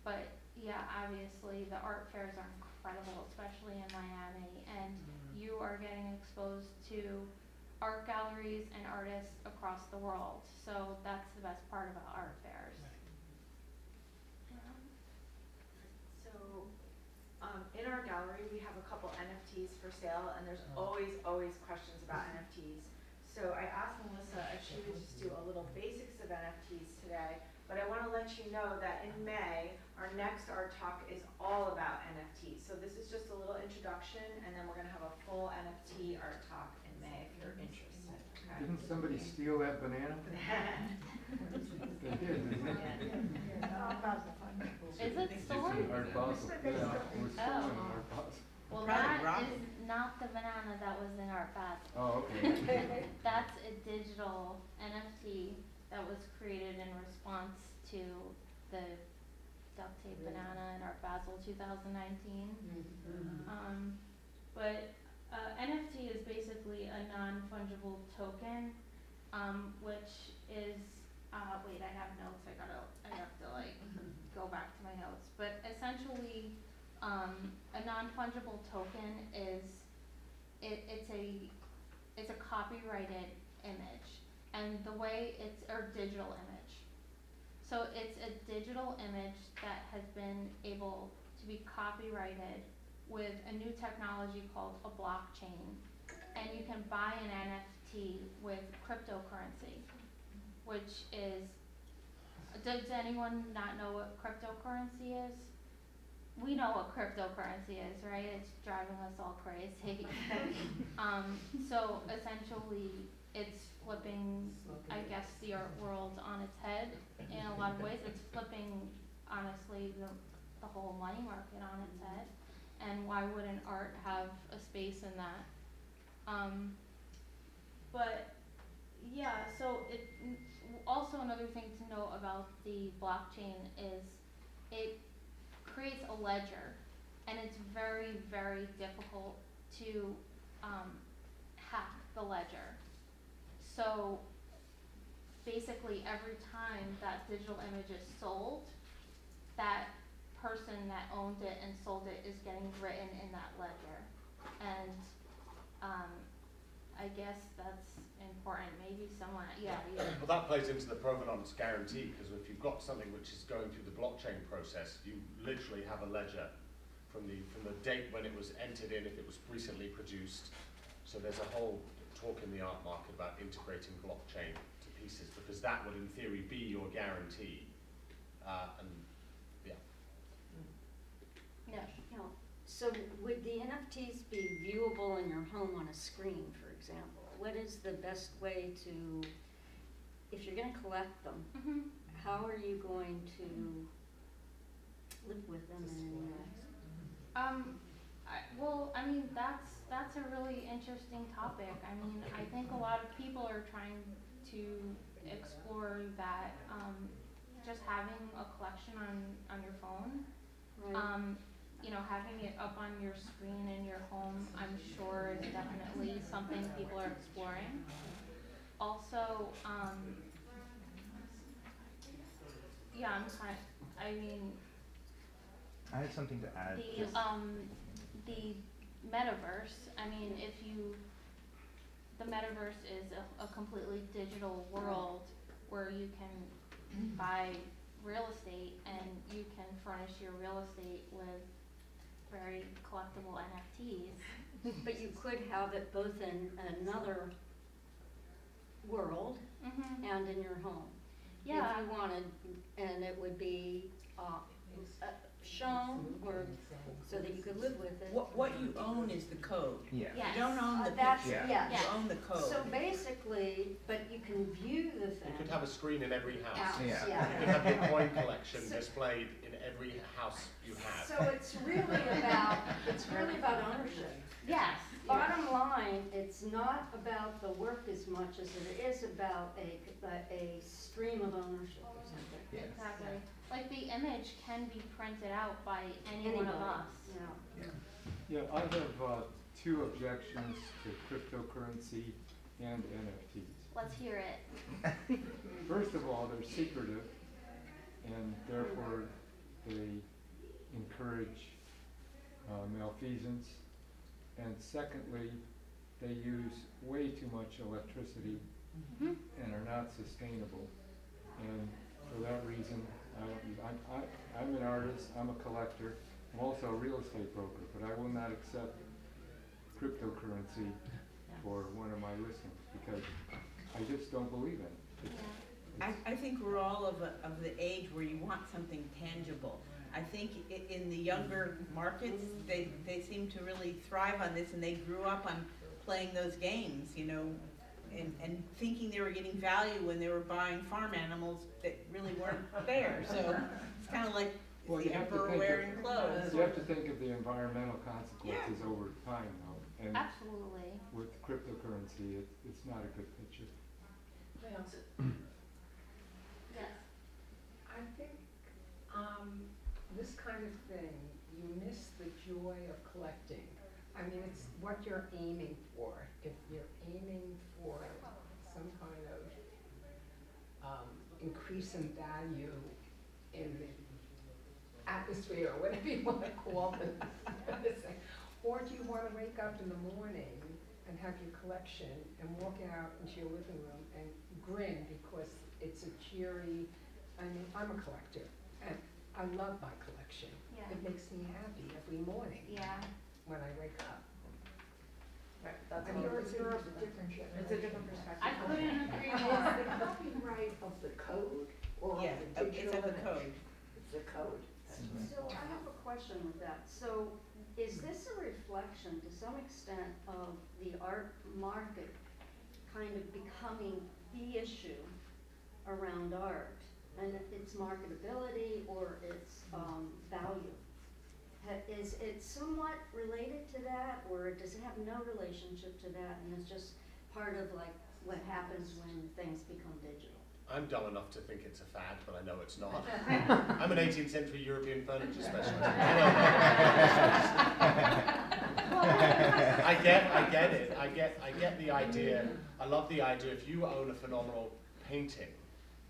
But yeah, obviously the art fairs are incredible, especially in Miami, and mm-hmm. you are getting exposed to art galleries and artists across the world. So that's the best part about art fairs. Um, So, um, in our gallery, we have a couple NFTs for sale, and there's always, always questions about NFTs. So I asked Melissa if she would just do a little basics of NFTs today, but I wanna let you know that in May, our next art talk is all about NFTs. So this is just a little introduction, and then we're gonna have a full NFT art talk in May if you're interested, okay? Didn't somebody steal that banana? They did, didn't they? Is it stolen? Art Basel, yeah, it was stolen Oh. in Art Basel. Well, Probably that robbed is not the banana that was in Art Basel. Oh, okay. That's a digital NFT that was created in response to the duct tape banana in Art Basel two thousand nineteen. Um, but, uh, NFT is basically a non-fungible token, um, which is, uh, wait, I have notes, I gotta, I have to like, go back to my notes, but essentially, um, a non-fungible token is, it, it's a, it's a copyrighted image, and the way it's, or digital image. So it's a digital image that has been able to be copyrighted with a new technology called a blockchain. And you can buy an NFT with cryptocurrency, which is, does anyone not know what cryptocurrency is? We know what cryptocurrency is, right? It's driving us all crazy. Um, so essentially, it's flipping, I guess, the art world on its head in a lot of ways. It's flipping, honestly, the, the whole money market on its head. And why wouldn't art have a space in that? Um, but, yeah, so it, also another thing to know about the blockchain is it creates a ledger, and it's very, very difficult to, um, hack the ledger. So, basically, every time that digital image is sold, that person that owned it and sold it is getting written in that ledger. And, um, I guess that's important, maybe someone, yeah, yeah. Well, that plays into the provenance guarantee, because if you've got something which is going through the blockchain process, you literally have a ledger from the, from the date when it was entered in, if it was recently produced. So there's a whole talk in the art market about integrating blockchain to pieces, because that would in theory be your guarantee. Uh, and, yeah. Yeah. No. So would the NFTs be viewable in your home on a screen, for example? What is the best way to, if you're gonna collect them, hmm how are you going to live with them in any way? Um, I, well, I mean, that's, that's a really interesting topic. I mean, I think a lot of people are trying to explore that, um, just having a collection on, on your phone. Right? Um, you know, having it up on your screen in your home, I'm sure is definitely something people are exploring. Also, um, yeah, I'm kind, I mean, I had something to add. the, um, the metaverse, I mean, if you, the metaverse is a, a completely digital world where you can buy real estate and you can furnish your real estate with very collectible NFTs. But you could have it both in another world Mm-hmm. and in your home. Yeah. If you wanted, and it would be, uh, uh, shown or so that you could live with it. What, what you own is the code. Yeah. Yes. You don't own Uh, the that's- picture. Yeah. yes. You own the code. So basically, but you can view the thing. You could have a screen in every house. House, Yeah. yeah. You could have your coin collection So- displayed in every house you have. So it's really about, it's really about ownership. Yes. Bottom line, it's not about the work as much as it is about a, a stream of ownership or something. Yes. Exactly. Like the image can be printed out by any one of us. Yeah. Yeah, I have, uh, two objections to cryptocurrency and NFTs. Let's hear it. First of all, they're secretive, and therefore they encourage uh, malfeasance. And secondly, they use way too much electricity Mhm. and are not sustainable. And for that reason, I, I'm, I, I'm an artist, I'm a collector, I'm also a real estate broker, but I will not accept cryptocurrency for one of my listings because I just don't believe in it. It's- I, I think we're all of, a, of the age where you want something tangible. I think i- in the younger markets, they, they seem to really thrive on this and they grew up on playing those games, you know, and, and thinking they were getting value when they were buying farm animals that really weren't there. So it's kind of like Well, the you have to emperor think of- wearing clothes. You have to think of the environmental consequences over time though, and Absolutely. with cryptocurrency, it, it's not a good picture. Yes. I think, um, this kind of thing, you miss the joy of collecting. I mean, it's what you're aiming for. If you're aiming for some kind of, um, increase in value in the atmosphere, or whatever you wanna call it, or do you wanna wake up in the morning and have your collection and walk out into your living room and grin because it's a cheery, I mean, I'm a collector, and I love my collection. Yeah. It makes me happy every morning Yeah. when I wake up. Right, that's I mean, you're, you're a different generation. It's a different perspective. I couldn't agree more. the copyright of the code or of Yeah, the uh, it's digital of the code. It's the code. So I have a question with that. So is this a reflection to some extent of the art market kind of becoming the issue around art? And its marketability or its, um, value? Ha- Is it somewhat related to that, or does it have no relationship to that, and it's just part of like what happens when things become digital? I'm dull enough to think it's a fad, but I know it's not. I'm an 18th century European furniture specialist. I get, I get it. I get, I get the idea. I love the idea. If you own a phenomenal painting,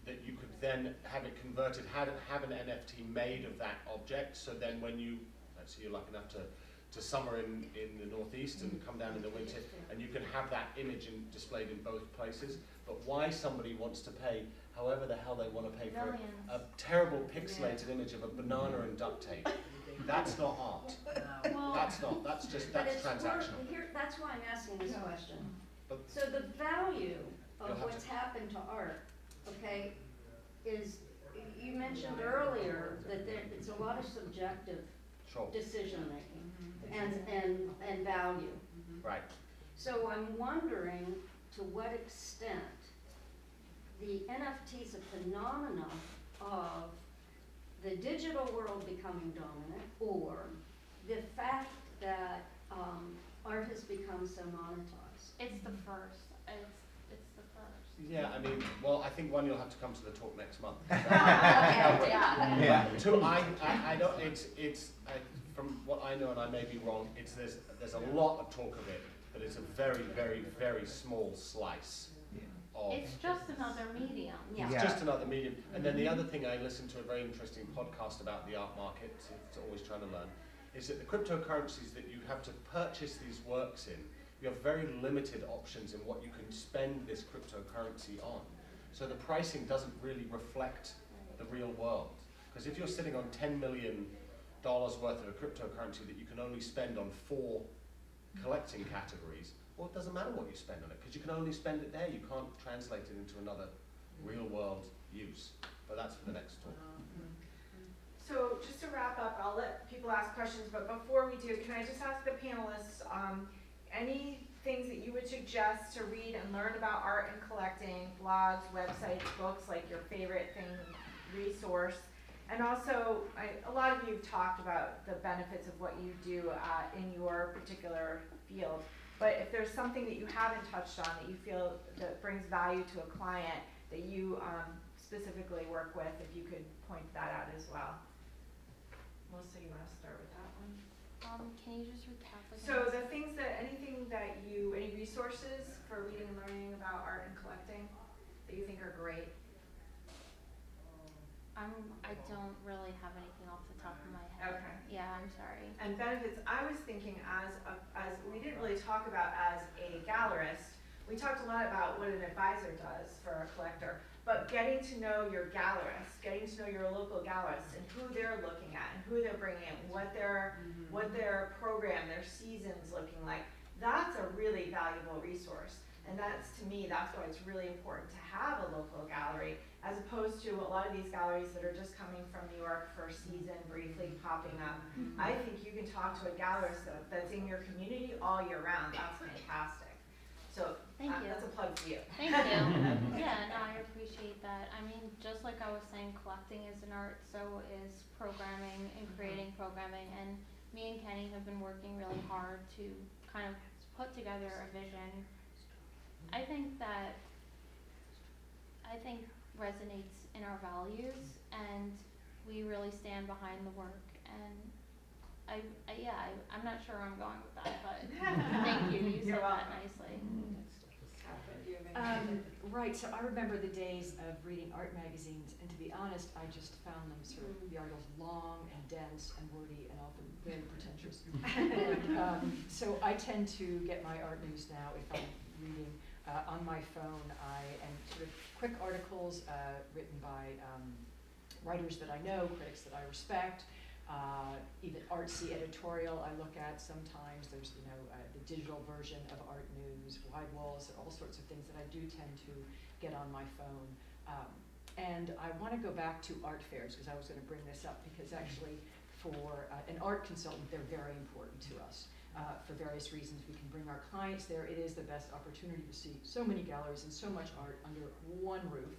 that you could then have it converted, have, have an NFT made of that object. So then, when you, let's you're lucky enough to, to summer in, in the northeast and come down in the winter, and you can have that image in, displayed in both places. But why somebody wants to pay, however the hell they want to pay for it, a terrible pixelated image of a banana and duct tape. That's not art. Well, That's not, that's just, But that's worth- transactional. Here, that's why I'm asking this question. But So the value of what's to- happened to art, okay, is, you mentioned earlier that there, it's a lot of subjective Sure, decision-making and, and, and value. right. So I'm wondering to what extent the NFT is a phenomena of the digital world becoming dominant, or the fact that, um, art has become so monetized. it's the first. It's, it's the first. Yeah, I mean, well, I think one, you'll have to come to the talk next month. Okay, yeah. Yeah. Two, I, I, I don't, it's, it's, I, from what I know, and I may be wrong, it's, there's, there's a lot of talk of it, but it's a very, very, very small slice of. It's just another medium. Yeah. It's just another medium. And then the mm-hmm. other thing I listened to a very interesting podcast about the art market, it's always trying to learn, is that the cryptocurrencies that you have to purchase these works in, you have very limited options in what you can spend this cryptocurrency on. So the pricing doesn't really reflect the real world. Because if you're sitting on $10 million worth of a cryptocurrency that you can only spend on four collecting categories, well, it doesn't matter what you spend on it, because you can only spend it there. You can't translate it into another real world use. But that's for the next talk. So just to wrap up, I'll let people ask questions, but before we do, can I just ask the panelists, um, any things that you would suggest to read and learn about art and collecting, blogs, websites, books, like your favorite thing, resource? And also, I, a lot of you have talked about the benefits of what you do uh, in your particular field. But if there's something that you haven't touched on that you feel that brings value to a client that you um, specifically work with, if you could point that out as well. Melissa, you want to start with? Um, can you just recap? So the things that, anything that you, any resources for reading and learning about art and collecting that you think are great? I'm, I don't really have anything off the top of my head. Okay. Yeah, I'm sorry. And benefits, I was thinking as a, as, we didn't really talk about as a gallerist, we talked a lot about what an advisor does for a collector, but getting to know your gallerists, getting to know your local gallerists and who they're looking at and who they're bringing in, what their, mm-hmm. what their program, their season's looking like, that's a really valuable resource. And that's, to me, that's why it's really important to have a local gallery, as opposed to a lot of these galleries that are just coming from New York for a season, briefly popping up. Mm-hmm. I think you can talk to a gallerist that's in your community all year round, that's fantastic. So, Thank uh, you. that's a plug for you. Thank you. yeah, no, I appreciate that. I mean, just like I was saying, collecting is an art, so is programming and creating programming. And me and Kenny have been working really hard to kind of put together a vision. I think that I think resonates in our values, and we really stand behind the work. And I, I yeah, I, I'm not sure where I'm going with that, but thank you. You You're said that welcome. nicely. Catherine, do you have any- Um, right, so I remember the days of reading art magazines, and to be honest, I just found them sort of, the articles long and dense and wordy and often very pretentious. And, um, so I tend to get my art news now if I'm reading uh, on my phone. I, and sort of quick articles uh, written by um, writers that I know, critics that I respect, uh, even artsy editorial I look at sometimes. There's, you know, uh, the digital version of Art News, Widewalls, all sorts of things that I do tend to get on my phone. Um, and I want to go back to art fairs because I was going to bring this up because actually for uh, an art consultant, they're very important to us. Uh, for various reasons, we can bring our clients there. It is the best opportunity to see so many galleries and so much art under one roof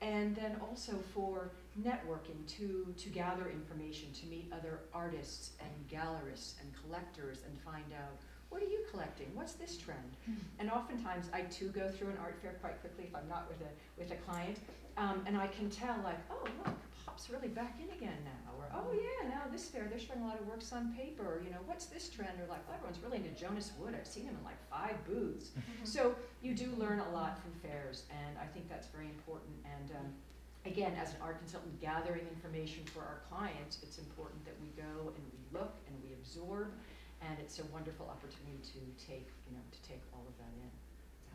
and then also for networking to to gather information to meet other artists and gallerists and collectors and find out what are you collecting? What's this trend? And oftentimes i too go through an art fair quite quickly if i'm not with a with a client. Um, and i can tell like oh look pop's really back in again now or oh yeah now this fair they're showing a lot of works on paper or, you know what's this trend? Or like oh, everyone's really into Jonas Wood i've seen him in like five booths. So you do learn a lot from fairs, and I think that's very important. And um, again, as an art consultant, gathering information for our clients, it's important that we go and we look and we absorb, and it's a wonderful opportunity to take, you know, to take all of that in.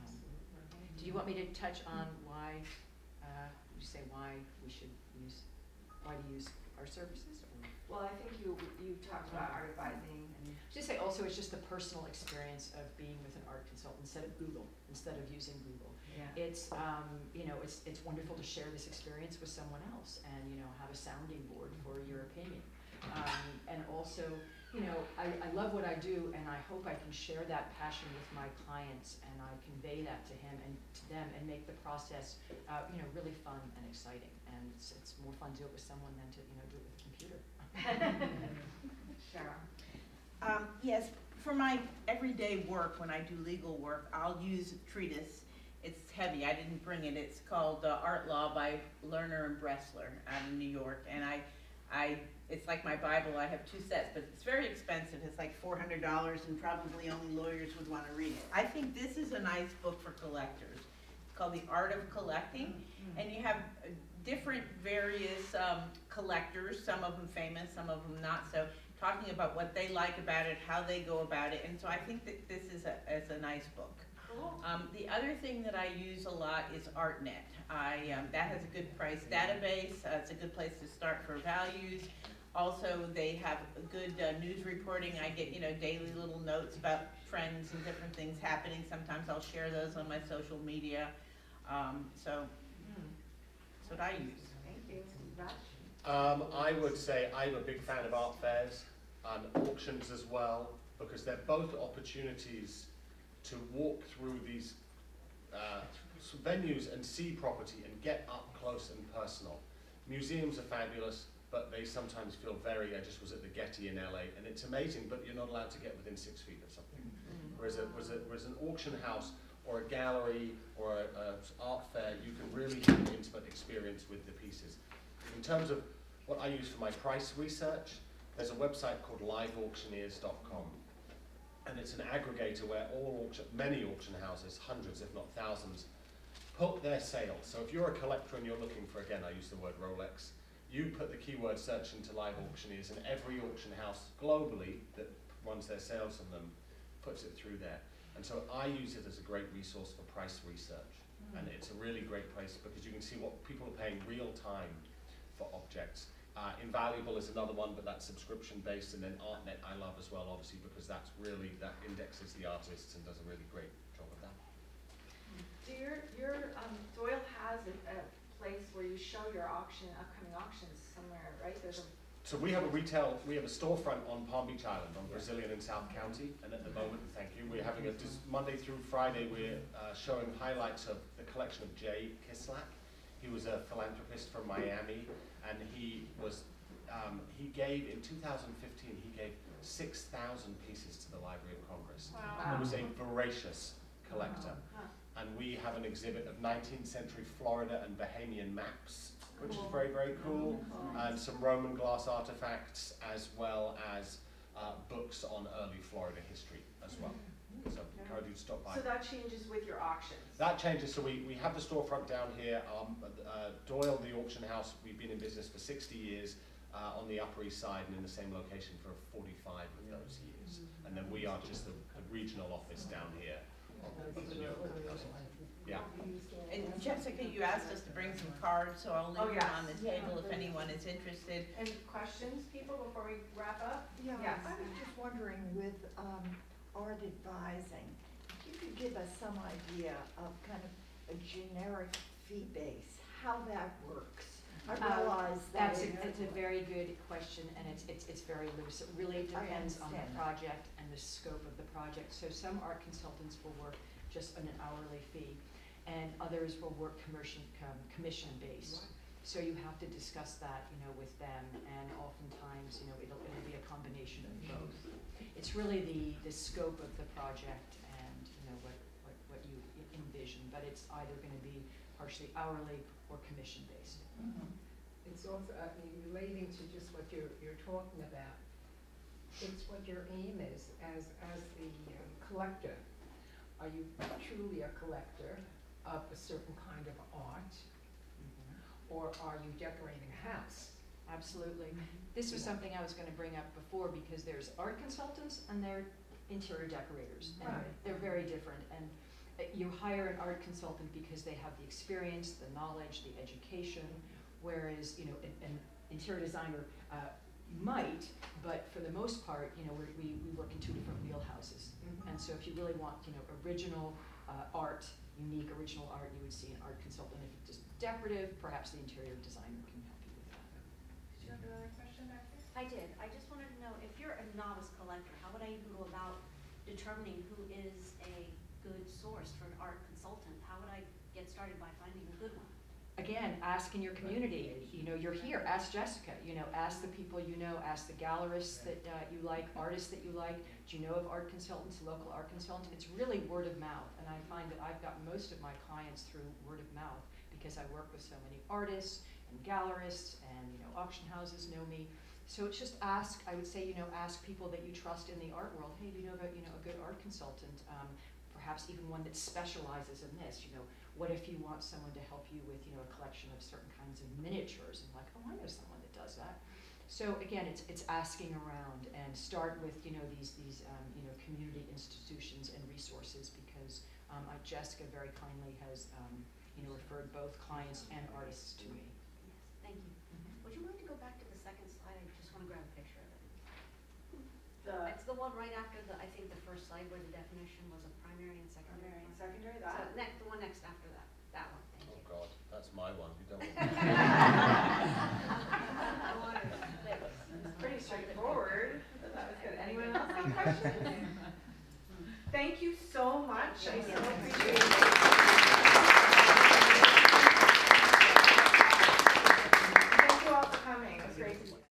Um, do you want me to touch on why, uh, you say why we should use, why to use our services? Or? Well, I think you, you talked about art advising and Just say also it's just the personal experience of being with an art consultant instead of Google, instead of using Google. Yeah. It's, um, you know, it's, it's wonderful to share this experience with someone else and, you know, have a sounding board for your opinion. Um, and also, you know, I, I love what I do and I hope I can share that passion with my clients and I convey that to him and to them and make the process, uh, you know, really fun and exciting. And it's, it's more fun to do it with someone than to, you know, do it with a computer. Sheryl. Um, yes, for my everyday work, when I do legal work, I'll use a treatise. It's heavy, I didn't bring it, it's called uh, Art Law by Lerner and Bresler out of New York. And I, I, it's like my Bible, I have two sets, but it's very expensive, it's like four hundred dollars and probably only lawyers would wanna read it. I think this is a nice book for collectors. It's called The Art of Collecting, and you have uh, different various, um, collectors, some of them famous, some of them not so, talking about what they like about it, how they go about it, and so I think that this is a, is a nice book. Um, the other thing that I use a lot is ArtNet. I, um, that has a good price database, uh, it's a good place to start for values. Also, they have good uh, news reporting, I get, you know, daily little notes about trends and different things happening. Sometimes I'll share those on my social media, um, so, that's what I use. Thank you. Raj? Um, I would say I'm a big fan of art fairs and auctions as well, because they're both opportunities to walk through these uh, venues and see property and get up close and personal. Museums are fabulous, but they sometimes feel very, I just was at the Getty in LA, and it's amazing, but you're not allowed to get within six feet of something. Mm-hmm. Whereas, a, whereas, a, whereas an auction house or a gallery or an art fair, you can really have an intimate experience with the pieces. In terms of what I use for my price research, there's a website called liveauctioneers.com. And it's an aggregator where all auction, many auction houses, hundreds if not thousands, put their sales. So if you're a collector and you're looking for, again, I use the word Rolex, you put the keyword search into live auctioneers and every auction house globally that runs their sales on them puts it through there. And so I use it as a great resource for price research. And it's a really great place because you can see what people are paying real time for objects. Uh, Invaluable is another one, but that's subscription based. And then ArtNet I love as well, obviously, because that's really, that indexes the artists and does a really great job of that. Do your, your, um, Doyle has a, a place where you show your auction, upcoming auctions somewhere, right? There's a, So we have a retail, we have a storefront on Palm Beach Island, on Brazilian and South County, and at the moment, thank you, we're having a, dis- Monday through Friday, we're uh, showing highlights of the collection of Jay Kislak. He was a philanthropist from Miami, and he was, um, he gave, in 2015, he gave 6,000 pieces to the Library of Congress. He was a voracious collector. And we have an exhibit of 19th century Florida and Bahamian maps, which is very, very cool. And some Roman glass artifacts, as well as uh, books on early Florida history as well. So encourage you to stop by. so that changes with your auctions? That changes, so we, we have the storefront down here, um, uh, Doyle, the auction house, we've been in business for sixty years, uh, on the Upper East Side and in the same location for forty-five of those years. And then we are just the, the regional office down here. Of the New York Council. Yeah, And Jessica, you asked us to bring some cards, so I'll Oh, leave them yes. on the table if anyone is interested. Any questions, people, before we wrap up? Yeah, Yes. I was just wondering with, um, art advising, if you could give us some idea of kind of a generic fee base, how that works. I Um, realize that That's a, it's. that's a very good question, and it's, it's, it's very loose. It really I depends on the understand that. project and the scope of the project. So some art consultants will work just on an hourly fee, and others will work commercial, com- commission-based. So you have to discuss that, you know, with them, and oftentimes, you know, it'll, it'll be a combination of both. It's really the, the scope of the project and, you know, what, what, what you envision, but it's either gonna be partially hourly or commission-based. It's also, I mean, relating to just what you're, you're talking about, it's what your aim is as, as the um, collector. Are you truly a collector of a certain kind of art, or are you decorating a house? Absolutely. This was something I was gonna bring up before, because there's art consultants and there are interior decorators. And Right. they're very different, and uh, you hire an art consultant because they have the experience, the knowledge, the education, whereas, you know, an, an interior designer, uh, might, but for the most part, you know, we're, we, we work in two different wheelhouses. And so if you really want, you know, original, uh, art, unique original art, you would see an art consultant. If it's just decorative, perhaps the interior designer can help you with that. Did you have another question back there? I did, I just wanted to know, if you're a novice collector, how would I even go about determining who is a good source for an art consultant? How would I get started by finding a good one? Again, ask in your community, you know, you're here, ask Jessica, you know, ask the people you know, ask the gallerists that uh, you like, artists that you like. Do you know of art consultants, local art consultants? It's really word of mouth, and I find that I've got most of my clients through word of mouth because I work with so many artists and gallerists and, you know, auction houses know me. So it's just ask, I would say, you know, ask people that you trust in the art world, hey, do you know about, you know, a good art consultant? Um, perhaps even one that specializes in this, you know, what if you want someone to help you with, you know, a collection of certain kinds of miniatures and like, oh, I know someone that does that. So again, it's, it's asking around and start with, you know, these, these, um, you know, community institutions and resources because, um, uh, Jessica very kindly has, um, you know, referred both clients and artists to me. Yes, thank you. Would you mind to go back to the second slide? I just wanna grab a picture of it. The It's the one right after the, I think the first slide where the definition was of primary and secondary. primary and secondary, So next, the one next after my one. You don't. it's pretty straightforward. Anyone else have questions? Thank you so much. I so appreciate it. Thank you all for coming. It was great to see you.